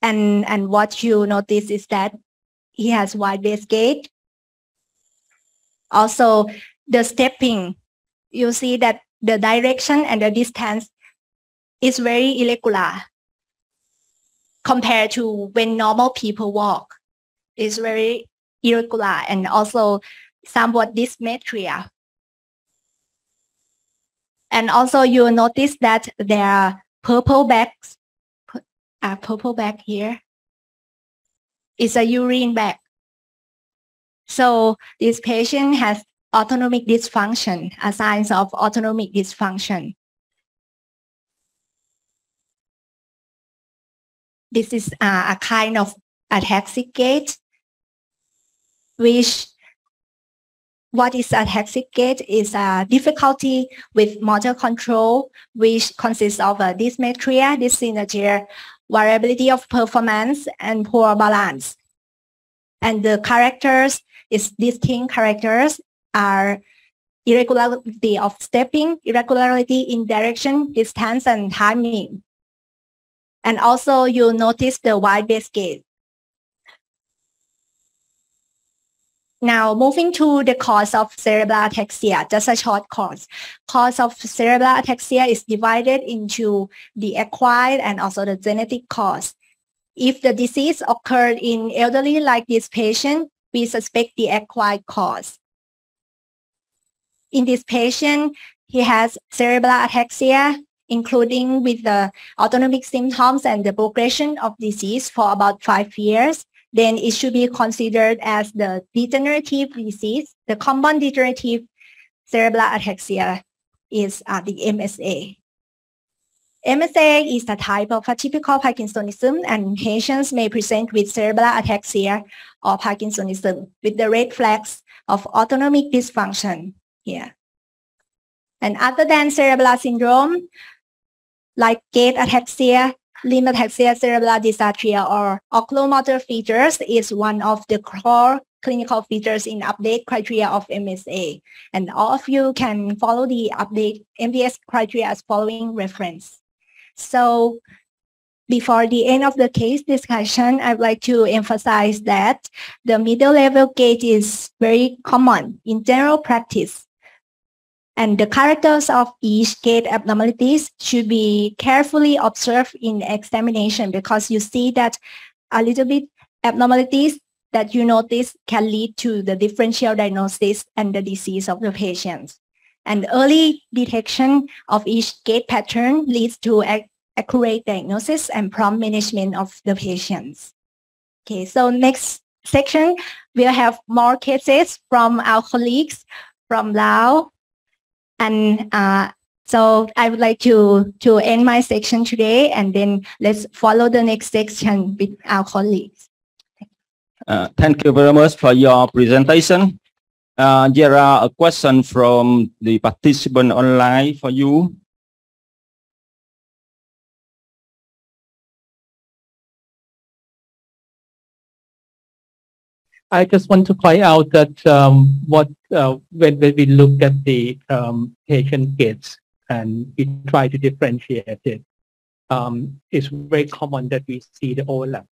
and, and what you notice is that he has wide base gait. Also, the stepping, you see that the direction and the distance is very irregular compared to when normal people walk. It's very irregular and also somewhat dysmetria. And also you will notice that there are purple bags, a purple bag here. It's a urine bag. So this patient has autonomic dysfunction, a signs of autonomic dysfunction. This is uh, a kind of ataxic gait, which what is ataxic gait is a difficulty with motor control, which consists of a dysmetria, dyssynergia, variability of performance, and poor balance. And the characters is distinct characters are irregularity of stepping, irregularity in direction, distance, and timing. And also you notice the wide base gait. Now moving to the cause of cerebral ataxia, just a short course. Cause of cerebral ataxia is divided into the acquired and also the genetic cause. If the disease occurred in elderly like this patient, we suspect the acquired cause. In this patient, he has cerebral ataxia, including with the autonomic symptoms and the progression of disease for about five years then it should be considered as the degenerative disease. The common degenerative cerebral ataxia is uh, the MSA. MSA is a type of atypical Parkinsonism and patients may present with cerebral ataxia or Parkinsonism with the red flags of autonomic dysfunction here. And other than cerebral syndrome, like gait ataxia, limb ataxia cerebral dysarthria or oculomotor features is one of the core clinical features in update criteria of MSA. And all of you can follow the update MDS criteria as following reference. So before the end of the case discussion, I'd like to emphasize that the middle level gait is very common in general practice. And the characters of each gait abnormalities should be carefully observed in examination because you see that a little bit abnormalities that you notice can lead to the differential diagnosis and the disease of the patients. And early detection of each gait pattern leads to accurate diagnosis and prompt management of the patients. Okay, so next section, we'll have more cases from our colleagues from Laos, and uh, so I would like to, to end my section today and then let's follow the next section with our colleagues. Uh, thank you very much for your presentation. Uh, there are a question from the participant online for you. I just want to point out that um, what uh, when, when we look at the um, patient and we try to differentiate it, um, it's very common that we see the overlap.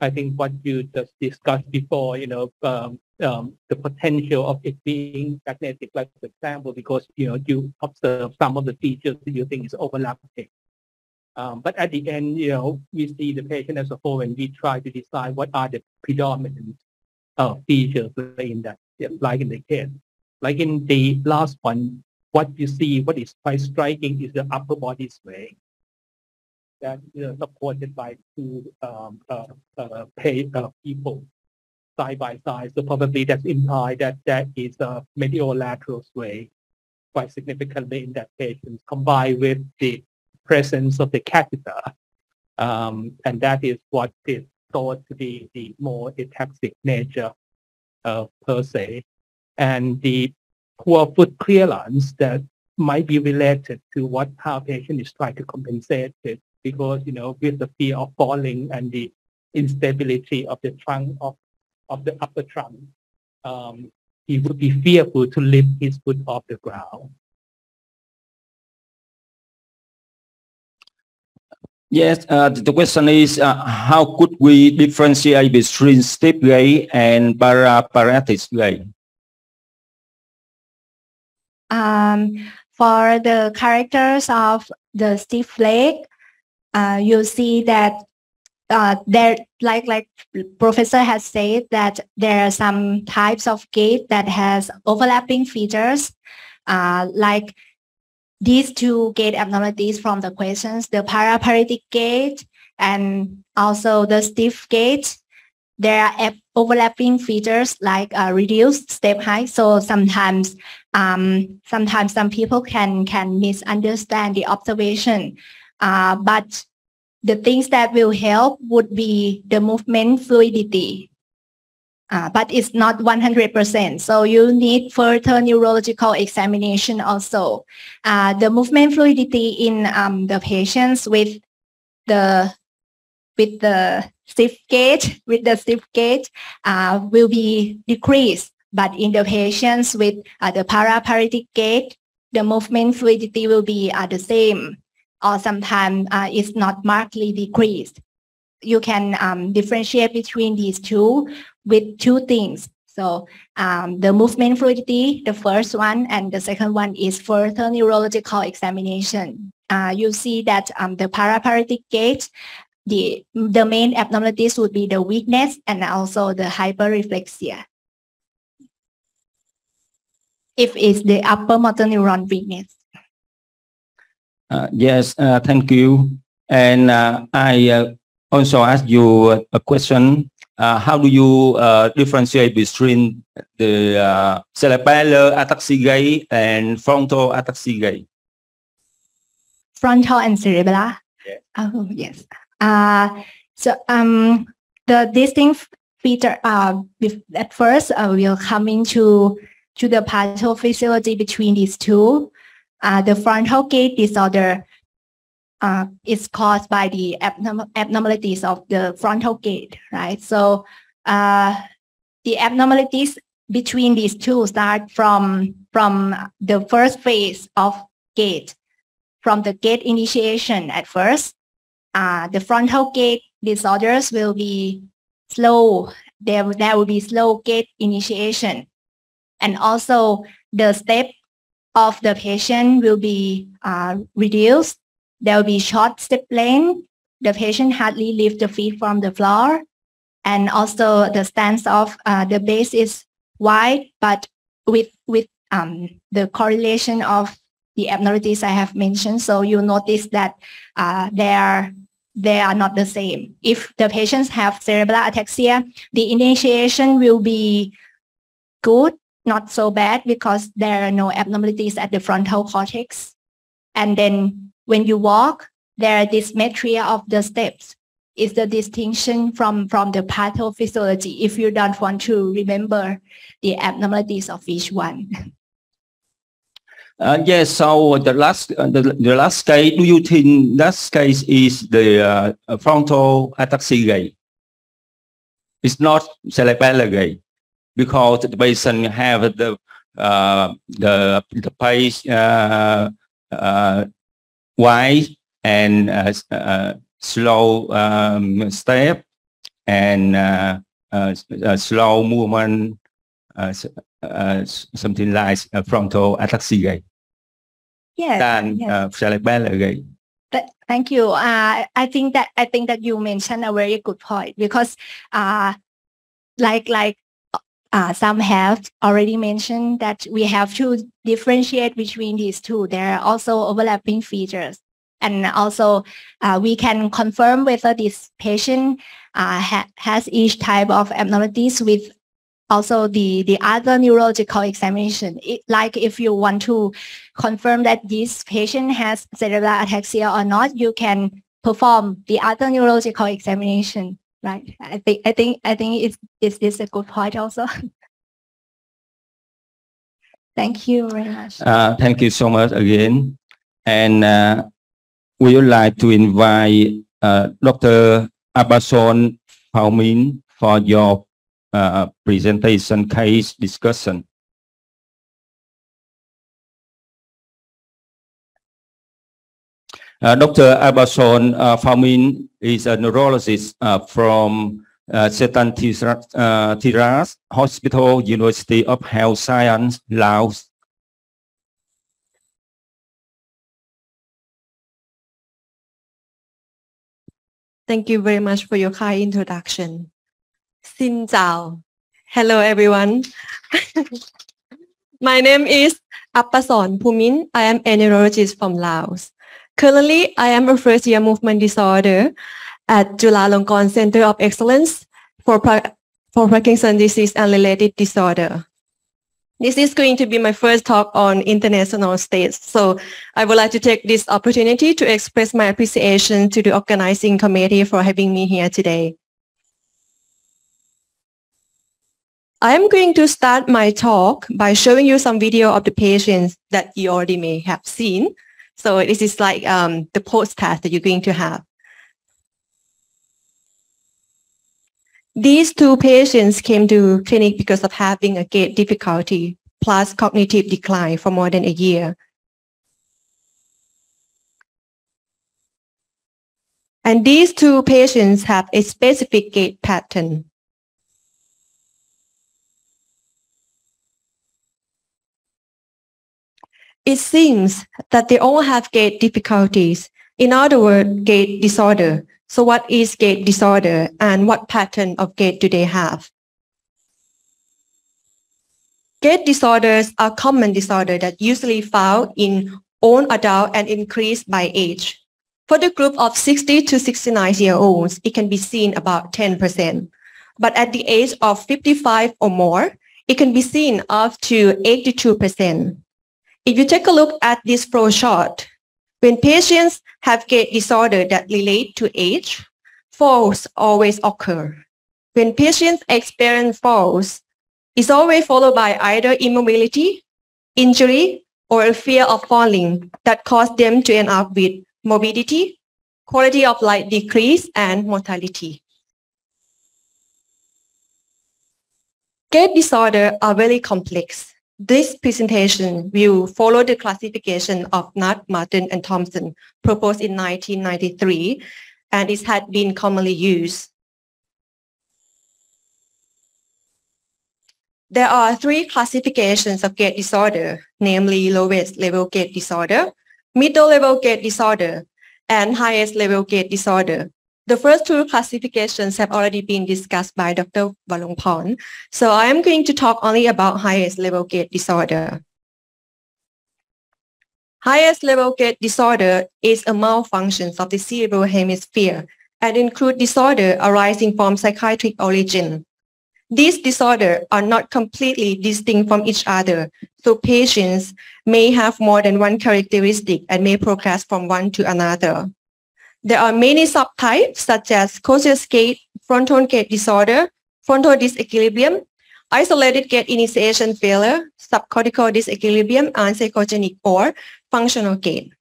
I think what you just discussed before, you know, um, um, the potential of it being magnetic, like for example, because you know you observe some of the features that you think is overlapping. Um, but at the end, you know, we see the patient as a whole and we try to decide what are the predominant uh, features in that, like in the case. Like in the last one, what you see, what is quite striking is the upper body sway that you know, supported by two um, uh, uh, pay, uh, people side by side. So probably that's implied that that is a medial-lateral sway quite significantly in that patient combined with the presence of the catheter. Um, and that is what is thought to be the more ataxic nature uh, per se. And the poor foot clearance that might be related to what our patient is trying to compensate it because, you know, with the fear of falling and the instability of the trunk of, of the upper trunk, um, he would be fearful to lift his foot off the ground. Yes, uh, the question is uh, how could we differentiate between stiff gait and paraparetic gait? Um, for the characters of the stiff leg, uh, you see that uh, there, like like professor has said, that there are some types of gait that has overlapping features, uh, like these two gait abnormalities from the questions, the paraparetic gait and also the stiff gait, there are overlapping features like uh, reduced step height. So sometimes, um, sometimes some people can can misunderstand the observation. Uh, but the things that will help would be the movement fluidity. Uh, but it's not 100%. So you need further neurological examination also. Uh, the movement fluidity in um, the patients with the with the stiff gait, with the stiff gait, uh, will be decreased. But in the patients with uh, the paraparetic gait, the movement fluidity will be uh, the same, or sometimes uh, it's not markedly decreased. You can um, differentiate between these two with two things. So um, the movement fluidity, the first one, and the second one is further neurological examination. Uh, you see that um, the paraparetic gait, the, the main abnormalities would be the weakness and also the hyperreflexia. If it's the upper motor neuron weakness. Uh, yes, uh, thank you. And uh, I uh, also ask you a question. Uh, how do you uh, differentiate between the uh, cerebellar ataxia and frontal ataxia? Frontal and cerebellar? Yes. Oh, yes. Uh, so um, the distinct feature, uh, at first, uh, we'll come into to the pathophysiology between these two. Uh, the frontal gait disorder uh, is caused by the abnorm- abnormalities of the frontal gate, right? So uh, the abnormalities between these two start from from the first phase of gait, from the gait initiation at first. Uh, the frontal gait disorders will be slow. There, there will be slow gait initiation. And also the step of the patient will be uh, reduced there will be short step length. The patient hardly lift the feet from the floor. And also the stance of uh, the base is wide, but with, with um, the correlation of the abnormalities I have mentioned. So you notice that uh, they are they are not the same. If the patients have cerebellar ataxia, the initiation will be good, not so bad because there are no abnormalities at the frontal cortex. And then when you walk, there are dysmetria of the steps. Is the distinction from, from the pathophysiology if you don't want to remember the abnormalities of each one. Uh, yes, so the last uh, the, the last case, do you think that case is the uh, frontal ataxia? It's not cerebellar gait because the patient have the uh, the the pace uh, uh, wide and uh, uh, slow um, step and uh, uh, uh, slow movement, uh, uh, something like uh, frontal ataxia Yes. than yes. uh, cerebellar gait. Thank you. Uh, I think that I think that you mentioned a very good point because, uh, like like uh, some have already mentioned that we have to differentiate between these two. There are also overlapping features, and also uh, we can confirm whether this patient uh, ha- has each type of abnormalities with also the the other neurological examination. It, like if you want to confirm that this patient has cerebral ataxia or not, you can perform the other neurological examination. Right. I think I think I think it's it's, it's a good point also. Thank you very much. Uh, thank you so much again. And uh, we would like to invite uh, Dr. Abason Paumin for your uh, presentation case discussion. Uh, Dr. Abason uh, Paumin is a neurologist uh, from uh, Setan uh, Tiras Hospital, University of Health Science, Laos. Thank you very much for your kind introduction. Xin chào. Hello, everyone. My name is Appason Pumin. I am a neurologist from Laos. Currently, I am a first year movement disorder at Chulalongkorn Center of Excellence for, for Parkinson's disease and related disorder. This is going to be my first talk on international stage. So I would like to take this opportunity to express my appreciation to the organizing committee for having me here today. I am going to start my talk by showing you some video of the patients that you already may have seen. So this is like um, the post test that you're going to have. These two patients came to clinic because of having a gait difficulty plus cognitive decline for more than a year. And these two patients have a specific gait pattern. It seems that they all have gait difficulties. In other words, gait disorder. So what is gait disorder and what pattern of gait do they have? Gait disorders are common disorders that usually found in old adult and increase by age. For the group of 60 to 69 year olds, it can be seen about 10%. But at the age of 55 or more, it can be seen up to 82%. If you take a look at this flow chart, when patients have gait disorder that relate to age, falls always occur. When patients experience falls, it's always followed by either immobility, injury, or a fear of falling that cause them to end up with morbidity, quality of life decrease, and mortality. Gait disorder are very complex this presentation will follow the classification of Nutt, Marsden, and Thompson proposed in 1993, and it had been commonly used. There are three classifications of gait disorder, namely lowest level gait disorder, middle level gait disorder, and highest level gait disorder. The first two classifications have already been discussed by Dr. Walongporn, so I am going to talk only about highest level gait disorder. Highest level gait disorder is a malfunction of the cerebral hemisphere and include disorder arising from psychiatric origin. These disorders are not completely distinct from each other, so patients may have more than one characteristic and may progress from one to another. There are many subtypes such as cautious gait, frontal gait disorder, frontal disequilibrium, isolated gait initiation failure, subcortical disequilibrium, and psychogenic or functional gait.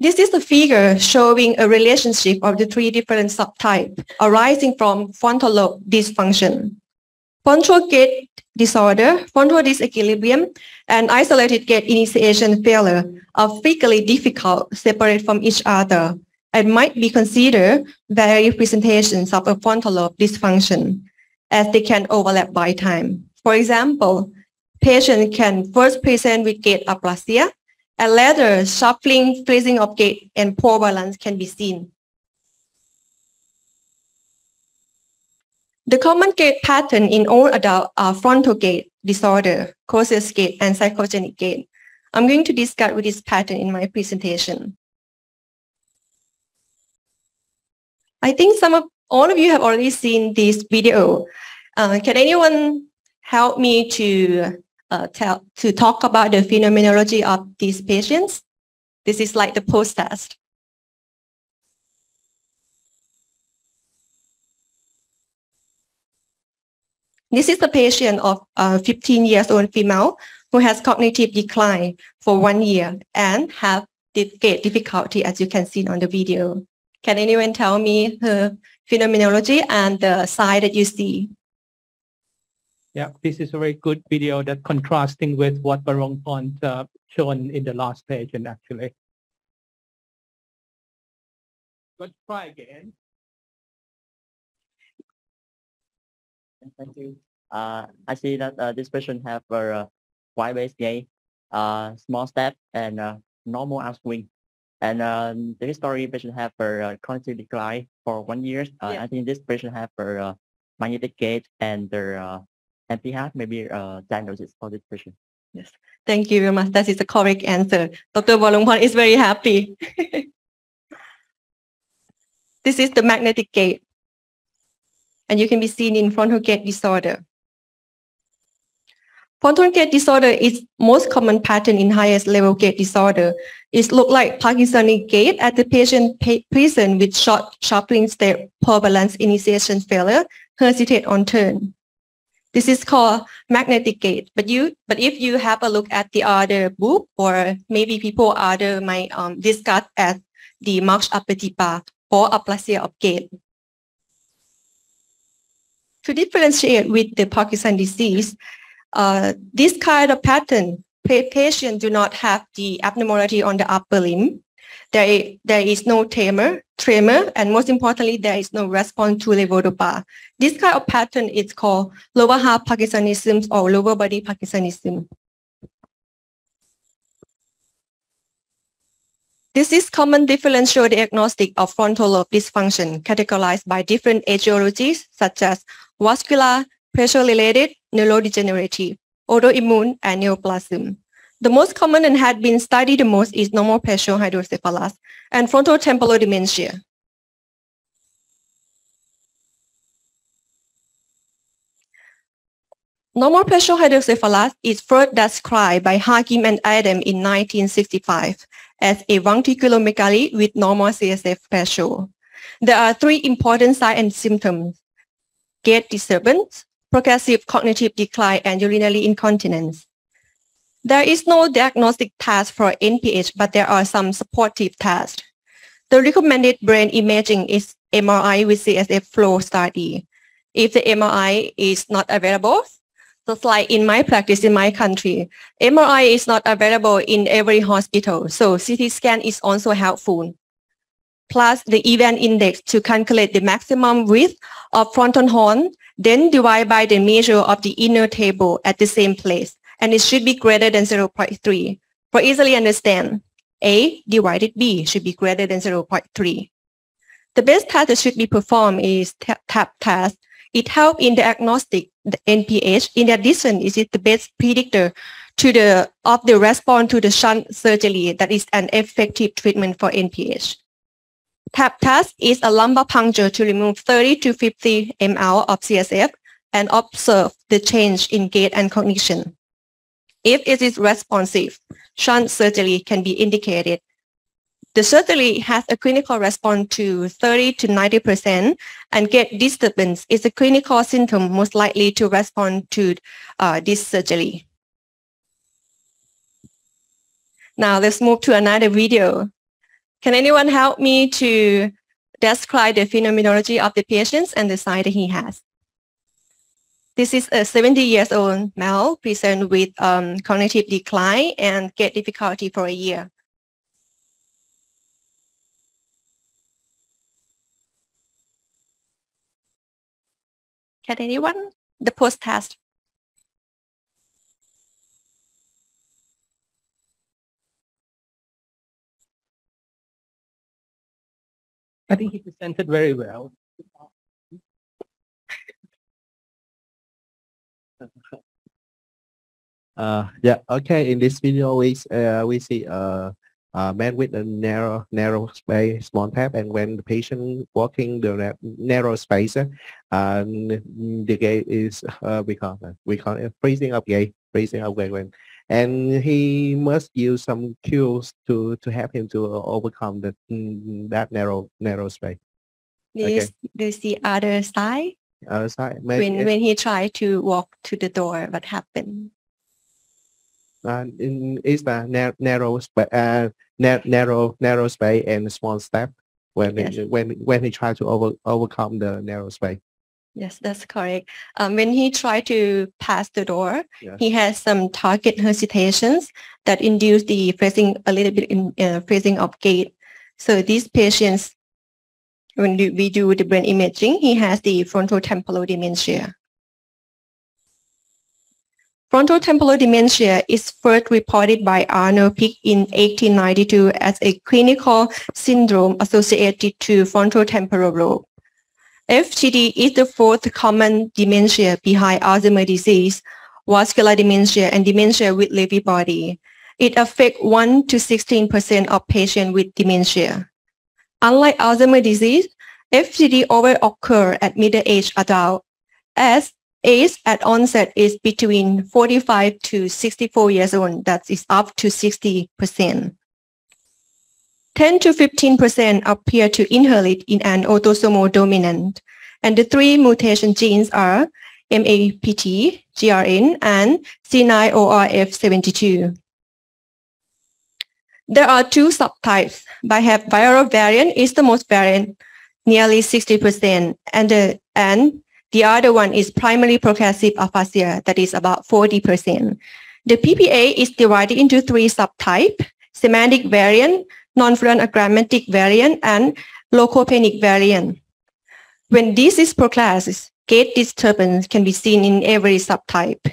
This is a figure showing a relationship of the three different subtypes arising from frontal lobe dysfunction. Frontal gait disorder, frontal disequilibrium, and isolated gait initiation failure are frequently difficult separate from each other and might be considered very presentations of a frontal lobe dysfunction as they can overlap by time. For example, patients can first present with gait apraxia and later shuffling, freezing of gait, and poor balance can be seen. The common gait pattern in all adults are frontal gait disorder, cautious gait, and psychogenic gait. I'm going to discuss with this pattern in my presentation. I think some of all of you have already seen this video. Uh, can anyone help me to uh, tell to talk about the phenomenology of these patients? This is like the post test. This is a patient of a 15 years old female who has cognitive decline for one year and have gait difficulty as you can see on the video. Can anyone tell me her phenomenology and the sign that you see? Yeah, this is a very good video that contrasting with what Barong uh, shown in the last page and actually. Let's try again. Thank you. Uh, I see that uh, this patient have a uh, wide-base gait, uh, small step, and uh, normal arm swing. And um, the history patient have a uh, cognitive decline for one year. Uh, Yeah. I think this patient have a uh, magnetic gait and their uh, NPH maybe uh, diagnosis for this patient. Yes, thank you very much. That is the correct answer. Dr. Walongpon is very happy. this is the magnetic gait. And you can be seen in frontal gait disorder. Frontal gait disorder is most common pattern in highest level gait disorder. It look like Parkinsonian gait at the patient pa- present with short shuffling step, poor balance initiation failure, hesitate on turn. This is called magnetic gait. But you, but if you have a look at the other book, or maybe people other might um, discuss as the marche à petits pas or apraxia of gait. To differentiate with the Parkinson disease, uh, this kind of pattern, pa- patients do not have the abnormality on the upper limb. There, there is no tremor, tremor, and most importantly, there is no response to levodopa. This kind of pattern is called lower half Parkinsonism or lower body Parkinsonism. This is common differential diagnostic of frontal lobe dysfunction categorized by different etiologies such as vascular, pressure-related, neurodegenerative, autoimmune, and neoplasm. The most common and had been studied the most is normal pressure hydrocephalus and frontotemporal dementia. Normal pressure hydrocephalus is first described by Hakim and Adams in 1965 as a ventriculomegaly with normal CSF pressure. There are three important signs and symptoms. Gait disturbance, progressive cognitive decline, and urinary incontinence. There is no diagnostic test for NPH, but there are some supportive tests. The recommended brain imaging is MRI with CSF flow study. If the MRI is not available, just like in my practice in my country, MRI is not available in every hospital, so CT scan is also helpful. Plus the Evans index to calculate the maximum width of frontal horn, then divide by the measure of the inner table at the same place, and it should be greater than 0.3. For easily understand, A divided B should be greater than 0.3. The best test that should be performed is TAP test. It helps in diagnostic the NPH. In addition, it is the best predictor to the of the response to the shunt surgery that is an effective treatment for NPH. TAP test is a lumbar puncture to remove 30 to 50 ml of CSF and observe the change in gait and cognition. If it is responsive, shunt surgery can be indicated. The surgery has a clinical response to 30 to 90% and gait disturbance is a clinical symptom most likely to respond to uh, this surgery. Now let's move to another video. Can anyone help me to describe the phenomenology of the patients and the sign that he has? This is a 70 years old male present with um, cognitive decline and gait difficulty for a year. Can anyone? The post test. I think he presented very well. Uh, yeah. Okay. In this video, we uh, we see a, a man with a narrow narrow space, small tap, and when the patient walking the narrow space, uh, the gait is uh, we call it, we call it freezing up gait, freezing up gait when, and he must use some cues to to help him to overcome the mm, that narrow narrow space. Do you, Okay. s- do you see other side? Other side, maybe, When, when he tried to walk to the door, what happened? uh, in, is the nar- narrow space, uh, nar- narrow narrow space and small step when Yes. he, when when he tried to over, overcome the narrow space. Yes, that's correct. Um, when he tried to pass the door, he has some target hesitations that induce the freezing a little bit in uh, of gait. So these patients, when we do the brain imaging, he has the frontotemporal dementia. Frontotemporal dementia is first reported by Arnold Pick in 1892 as a clinical syndrome associated to frontotemporal lobe. FTD is the fourth common dementia behind Alzheimer's disease, vascular dementia, and dementia with Lewy body. It affects 1 to 16% of patients with dementia. Unlike Alzheimer's disease, FTD over occur at middle-aged adult as age at onset is between 45 to 64 years old. That is up to 60%. 10 to 15% appear to inherit in an autosomal dominant. And the three mutation genes are MAPT, GRN, and C9ORF72. There are two subtypes. Behavioral variant is the most variant, nearly 60%, and the, and the other one is primary progressive aphasia, that is about 40%. The PPA is divided into three subtypes, semantic variant, non-fluent agrammatic variant, and logopenic variant. When this is progressed, gait disturbance can be seen in every subtype.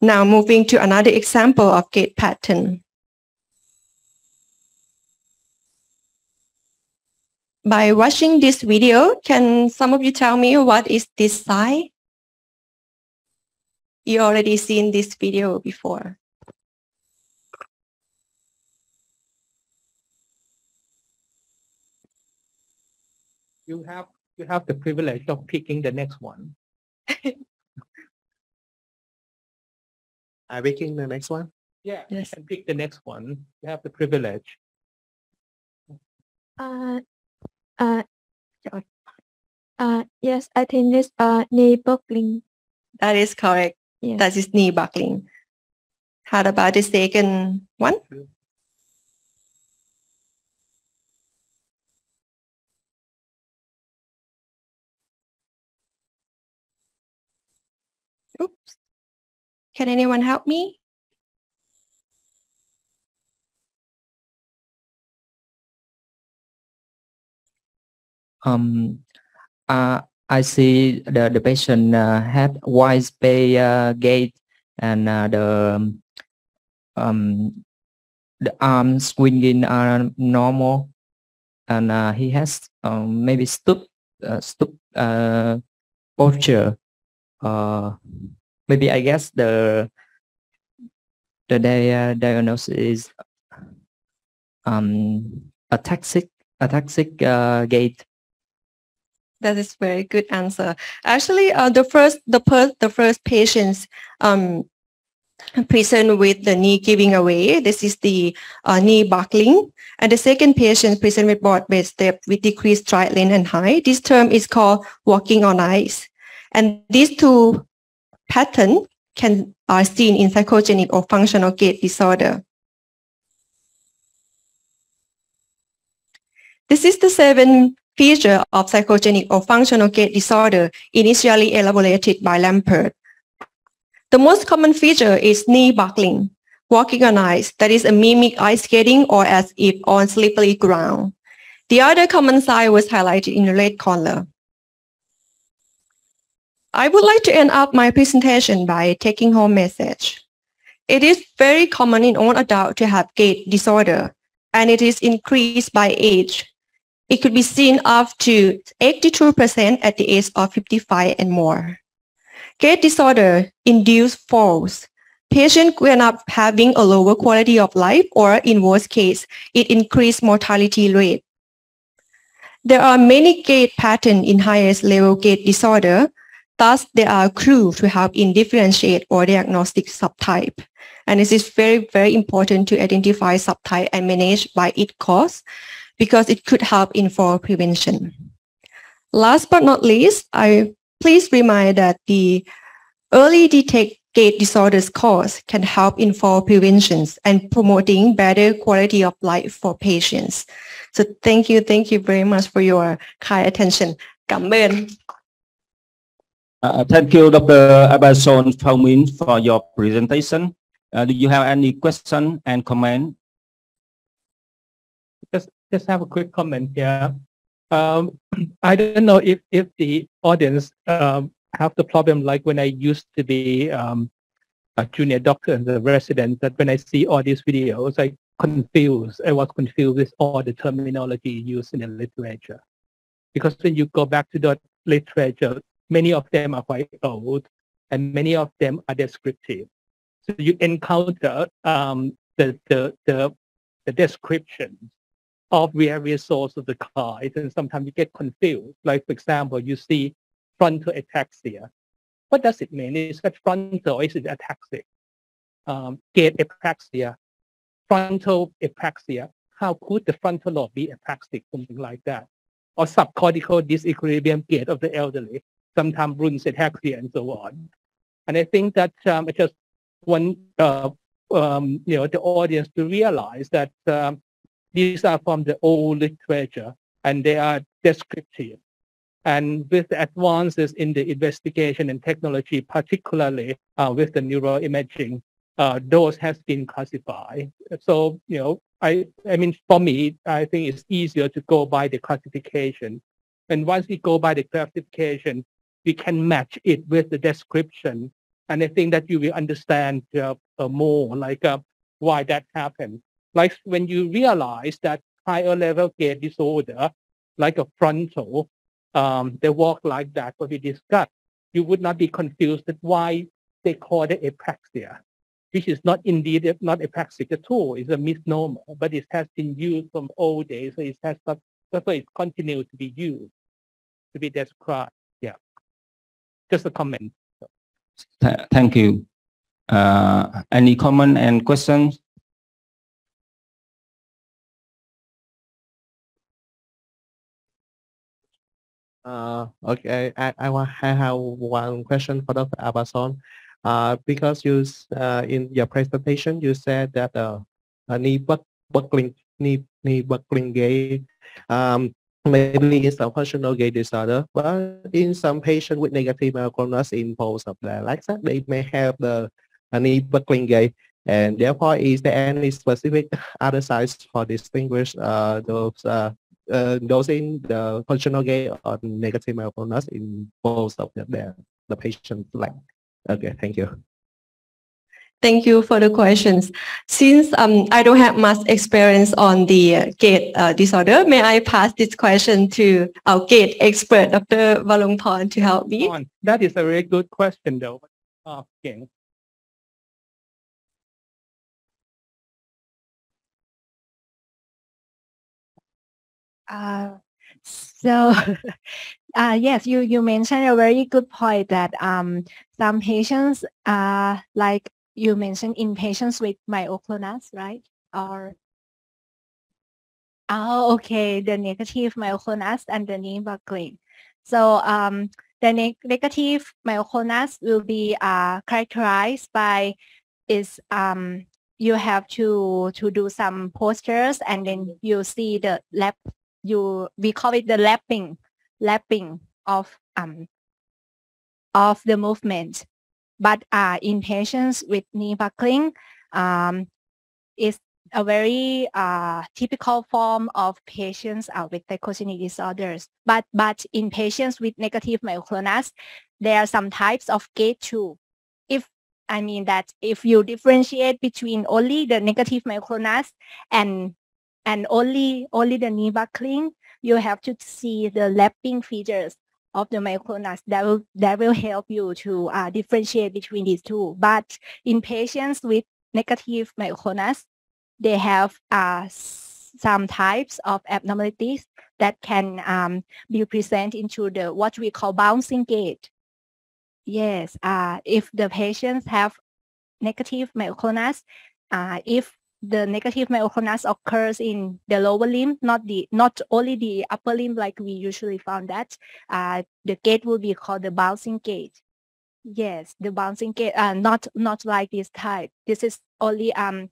Now moving to another example of gait pattern. By watching this video, can some of you tell me what is this sign? You already seen this video before. You have you have the privilege of picking the next one. Are we picking the next one? Yeah, Yes. you can pick the next one. You have the privilege. Uh, uh, sorry. Uh, yes, I think this uh knee buckling. That is correct. Yes. That is knee buckling. How about the second one? Oops. Can anyone help me? Um, uh, I see the, the patient uh, had wide space uh, gait and uh, the um, the arm swinging are normal and uh, he has um, maybe stoop uh, stoop uh, posture. Maybe I guess the the dia- diagnosis is um, ataxic ataxic uh, gait. That is very good answer. Actually, uh, the first the per, the first patients um, present with the knee giving away. This is the uh, knee buckling, and the second patient present with broad base step with decreased stride length and height. This term is called walking on ice, and these two pattern can are seen in psychogenic or functional gait disorder. This is the seven feature of psychogenic or functional gait disorder initially elaborated by Lempert. The most common feature is knee buckling, walking on ice, that is a mimic ice skating or as if on slippery ground. The other common sign was highlighted in the red color. I would like to end up my presentation by taking home message. It is very common in all adults to have gait disorder, and it is increased by age. It could be seen up to 82% at the age of 55 and more. Gait disorder induce falls. Patients end up having a lower quality of life or in worst case, it increased mortality rate. There are many gait patterns in highest level gait disorder. Thus, there are clues to help in differentiate or diagnostic subtype. And this is very, very important to identify subtype and manage by its cause because it could help in fall prevention. Last but not least, I please remind that the early detect gait disorders cause can help in fall preventions and promoting better quality of life for patients. So thank you, thank you very much for your kind attention. Cảm ơn. Uh, thank you, Dr. Abason Faumin, for your presentation. Uh, do you have any question and comment? Just just have a quick comment here. Um, I don't know if if the audience um, have the problem like when I used to be um, a junior doctor and the resident that when I see all these videos, I confused. I was confused with all the terminology used in the literature. Because when you go back to the literature, many of them are quite old and many of them are descriptive. So you encounter um, the, the, the, the descriptions of various sources of the cars, and sometimes you get confused. Like, for example, you see frontal ataxia. What does it mean? Is that frontal or is it ataxic? Um, gait apraxia, frontal apraxia. How could the frontal lobe be apraxic, something like that? Or subcortical disequilibrium gait of the elderly, sometimes Bruns ataxia and so on. And I think that um, I just want uh, um, you know the audience to realize that um, these are from the old literature and they are descriptive. And with the advances in the investigation and technology, particularly uh, with the neuroimaging, uh, those has been classified. So, you know, I, I mean, for me, I think it's easier to go by the classification. And once we go by the classification, we can match it with the description. And I think that you will understand uh, uh, more like uh, why that happened. Like when you realize that higher level gait disorder, like a frontal, um, they walk like that, what we discussed, you would not be confused that why they call it apraxia, which is not indeed not apraxic at all. It's a misnomer, but it has been used from old days, so it has so it continues to be used, to be described. Yeah. Just a comment. Th- thank you. Uh, any comment and questions? Uh, okay, I, I, I have one question for Dr. Abason. Uh, because you, uh, in your presentation, you said that, uh, a knee buck- buckling, knee, knee buckling gait, um, maybe is a functional gait disorder, but in some patient with negative in post of the legs, they may have the knee buckling gait. And therefore, is there any specific other signs for distinguish, uh, those, uh, uh, those in the functional gait or negative myoclonus in both of the, the, the patient's leg. Okay, thank you. Thank you for the questions. Since um, I don't have much experience on the uh, gait uh, disorder, may I pass this question to our gait expert, Dr. Valongporn, to help me? That is a very good question, though. Asking. Uh, so, uh, yes, you, you mentioned a very good point that um, some patients, uh, like you mentioned in patients with myoclonus, right? Or, oh, okay, the negative myoclonus and the knee. So um, the neg- negative myoclonus will be uh, characterized by is um, you have to to do some postures and then you see the lap you we call it the lapping lapping of um of the movement but uh, in patients with knee buckling um, is a very uh, typical form of patients uh, with psychogenic disorders. But but in patients with negative myoclonus, there are some types of gait too. If I mean that if you differentiate between only the negative myoclonus and and only only the knee buckling, you have to see the lapping features of the myoclonus that will that will help you to uh, differentiate between these two. But in patients with negative myoclonus, they have uh, some types of abnormalities that can um, be present into the what we call bouncing gait. Yes, uh, if the patients have negative myoclonus, uh, if the negative myoclonus occurs in the lower limb, not the not only the upper limb like we usually found that, uh, the gait will be called the bouncing gait. Yes, the bouncing gait, uh, not not like this type. This is only um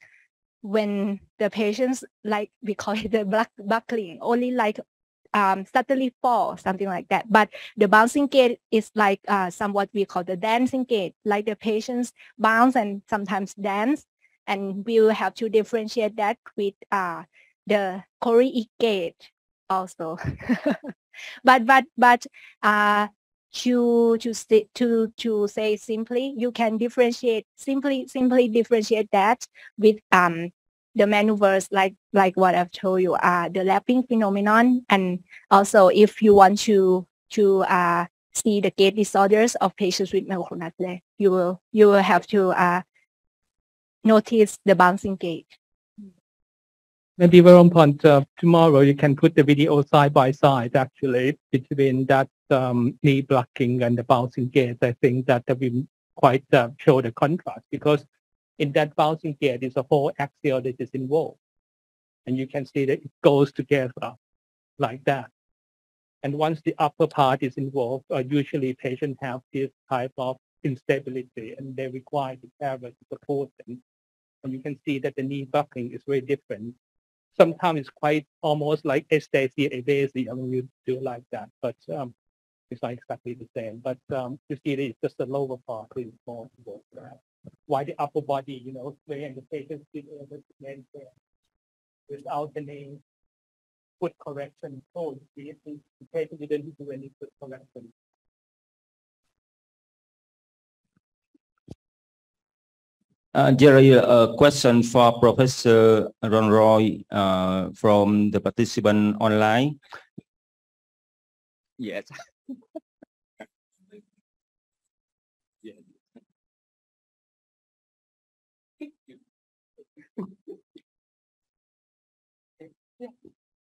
when the patients like we call it the buck, buckling, only like um suddenly fall, something like that. But the bouncing gait is like uh somewhat we call the dancing gait, like the patients bounce and sometimes dance, and we will have to differentiate that with uh the choreic gait also. but but but uh to to to to say simply you can differentiate simply simply differentiate that with um the maneuvers like like what I've told you uh the lapping phenomenon and also if you want to to uh see the gait disorders of patients with leg, you will you will have to uh notice the bouncing gait. Maybe Verompont, uh, tomorrow you can put the video side by side actually between that um, knee buckling and the bouncing gait. I think that will quite uh, show the contrast because in that bouncing gait is a whole axial that is involved. And you can see that it goes together like that. And once the upper part is involved, uh, usually patients have this type of instability and they require the carer to support them. And you can see that the knee buckling is very different sometimes it's quite almost like astasia abasia when you do like that, but um, it's not exactly the same. But um, you see it's just the lower part is more involved. Why the upper body, you know, where the patient is able to maintain without any foot correction. So the, the patient didn't do any foot correction. Uh, there is a question for Professor Roongroj uh, from the participant online. Yes.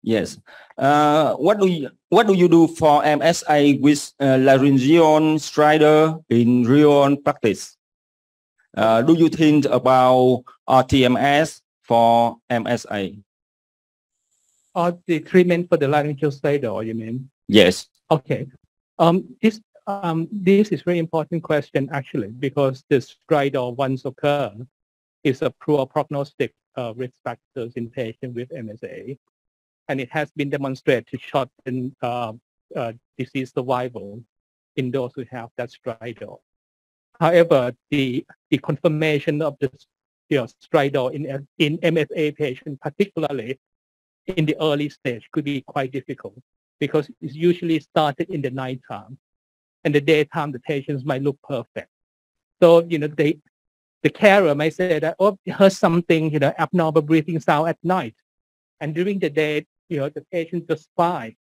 Yes. Uh, what do you what do you do for MSA with uh, laryngeal stridor in real practice? Uh, do you think about RTMS for MSA? Or the treatment for the laryngeal stridor, you mean? Yes. Okay. Um, this um, this is very important question actually because the stridor once occur is a poor prognostic uh, risk factors in patients with MSA, and it has been demonstrated to shorten uh, uh, disease survival in those who have that stridor. However, the, the confirmation of the you know, stridor in, in MSA patients, particularly in the early stage, could be quite difficult because it's usually started in the nighttime. And the daytime, the patients might look perfect. So, you know, they, the carer might say that, oh, heard something, you know, abnormal breathing sound at night. And during the day, you know, the patient just fine.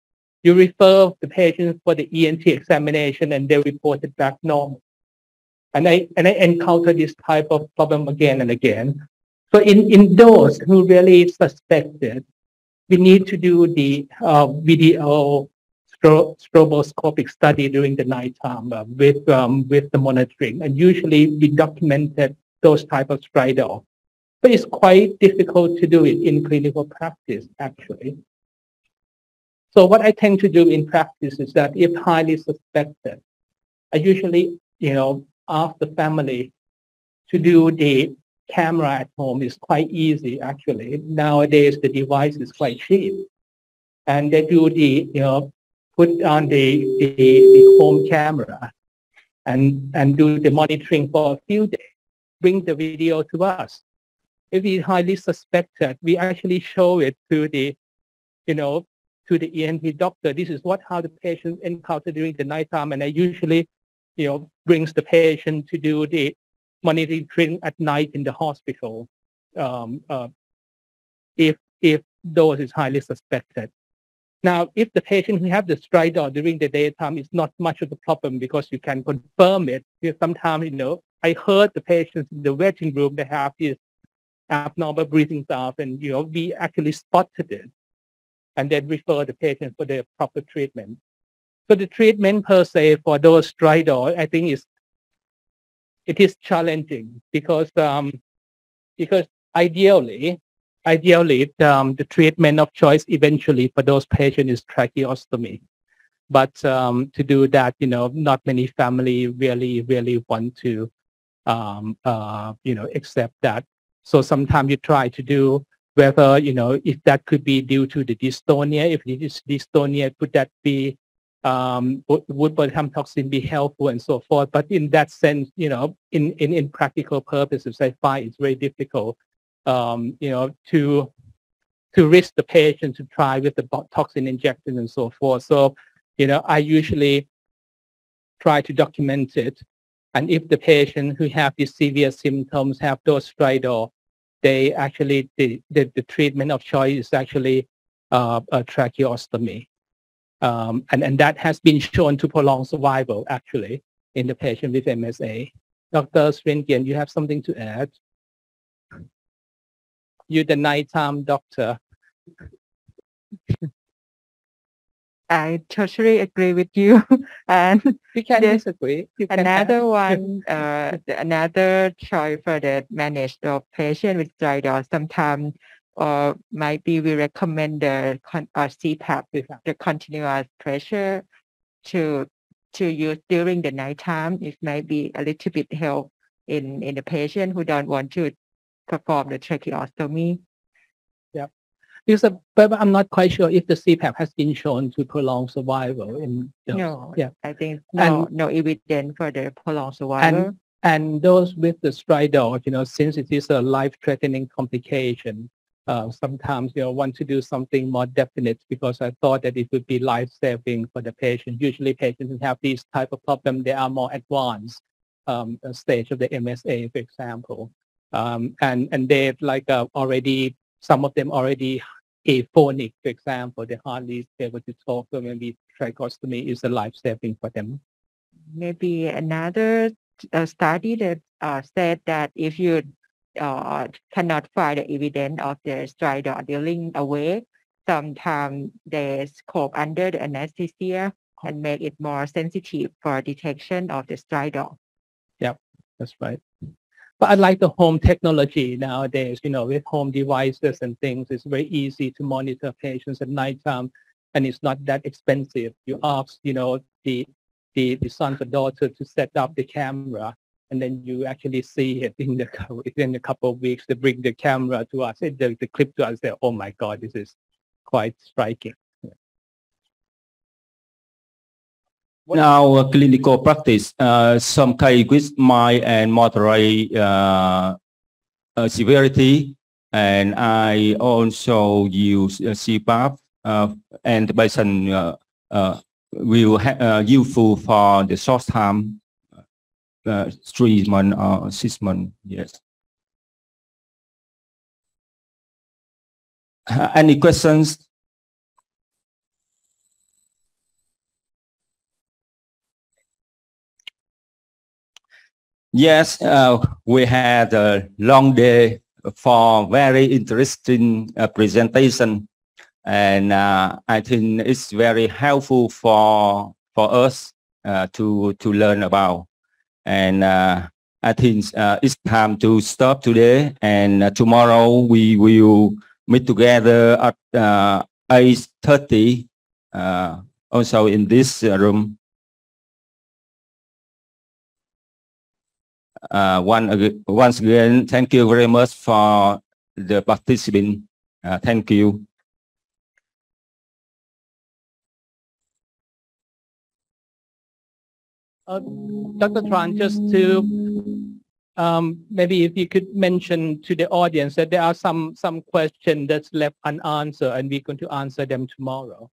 You refer the patient for the ENT examination and they report it back normal. And I, and I encounter this type of problem again and again. So in, in those who really suspected, we need to do the uh, video stro stroboscopic study during the nighttime uh, with, um, with the monitoring. And usually we documented those type of stridor. But it's quite difficult to do it in clinical practice, actually. So what I tend to do in practice is that if highly suspected, I usually, you know, ask the family to do the camera at home is quite easy actually. Nowadays the device is quite cheap. And they do the, you know, put on the, the, the home camera and, and do the monitoring for a few days. Bring the video to us. If we highly suspected, we actually show it to the, you know, to the ENT doctor. This is what how the patient encounter during the nighttime. And I usually you know, brings the patient to do the monitoring at night in the hospital um, uh, if, if those is highly suspected. Now, if the patient who have the stridor during the daytime is not much of a problem because you can confirm it. Because sometimes, you know, I heard the patients in the waiting room, they have this abnormal breathing stuff, and, you know, we actually spotted it and then refer the patient for the proper treatment. So the treatment per se for those stridor, I think is it is challenging because um, because ideally, ideally um, the treatment of choice eventually for those patients is tracheostomy. But um, to do that, you know, not many family really, really want to, um, uh, you know, accept that. So sometimes you try to do whether, you know, if that could be due to the dystonia, if it is dystonia, could that be um, would, would botulinum toxin be helpful and so forth. But in that sense, you know, in, in, in practical purposes, I find it's very difficult, um, you know, to to risk the patient to try with the toxin injection and so forth. So, you know, I usually try to document it. And if the patient who have these severe symptoms have those stridor, they actually, the, the, the treatment of choice is actually uh, a tracheostomy. Um, and, and that has been shown to prolong survival, actually, in the patient with MSA. Dr. Srinkian, you have something to add? You're the nighttime doctor. I totally agree with you. and You can disagree. You can have- another one, uh, the- another choice for the managed of patient with stridor sometimes or might be we recommend the con- uh, CPAP, CPAP. the continuous pressure to to use during the nighttime. It might be a little bit help in in the patient who don't want to perform the tracheostomy. Yeah, Because, uh, but I'm not quite sure if the CPAP has been shown to prolong survival in those. No, Yeah. I think no no evidence for the prolonged survival. And, And those with the stridor, you know, since it is a life-threatening complication, uh, sometimes you know want to do something more definite because I thought that it would be life-saving for the patient. Usually, patients who have these type of problem, they are more advanced um, uh, stage of the MSA, for example, um, and and they like uh, already some of them already aphonic, for example, they hardly able to talk, so maybe tracheostomy is a life-saving for them. maybe another uh, study that uh, said that if you uh, cannot find the evidence of the stridor drilling away, sometimes they scope under the anesthesia and make it more sensitive for detection of the stridor. Yep, that's right. But I like the home technology nowadays, you know, with home devices and things, it's very easy to monitor patients at nighttime and it's not that expensive. You ask, you know, the, the, the son or daughter to set up the camera and then you actually see it in the, within a couple of weeks, they bring the camera to us, the, the clip to us, say, oh my God, this is quite striking. Now, uh, clinical practice, uh, some cases mild and moderate uh, uh, severity, and I also use uh, CPAP, uh, and the patient uh, uh, will ha- uh, useful for the short time, uh, three months or six months. Yes. Uh, any questions? Yes, uh, we had a long day for very interesting uh, presentation, and uh, I think it's very helpful for for us uh, to to learn about. And uh, I think uh, it's time to stop today, and uh, tomorrow we will meet together at uh, eight thirty, uh, also in this room. uh, one, once again, thank you very much for the participant. Uh, thank you. Uh, Dr. Tran, just to um, maybe if you could mention to the audience that there are some some questions that's left unanswered, and we're going to answer them tomorrow.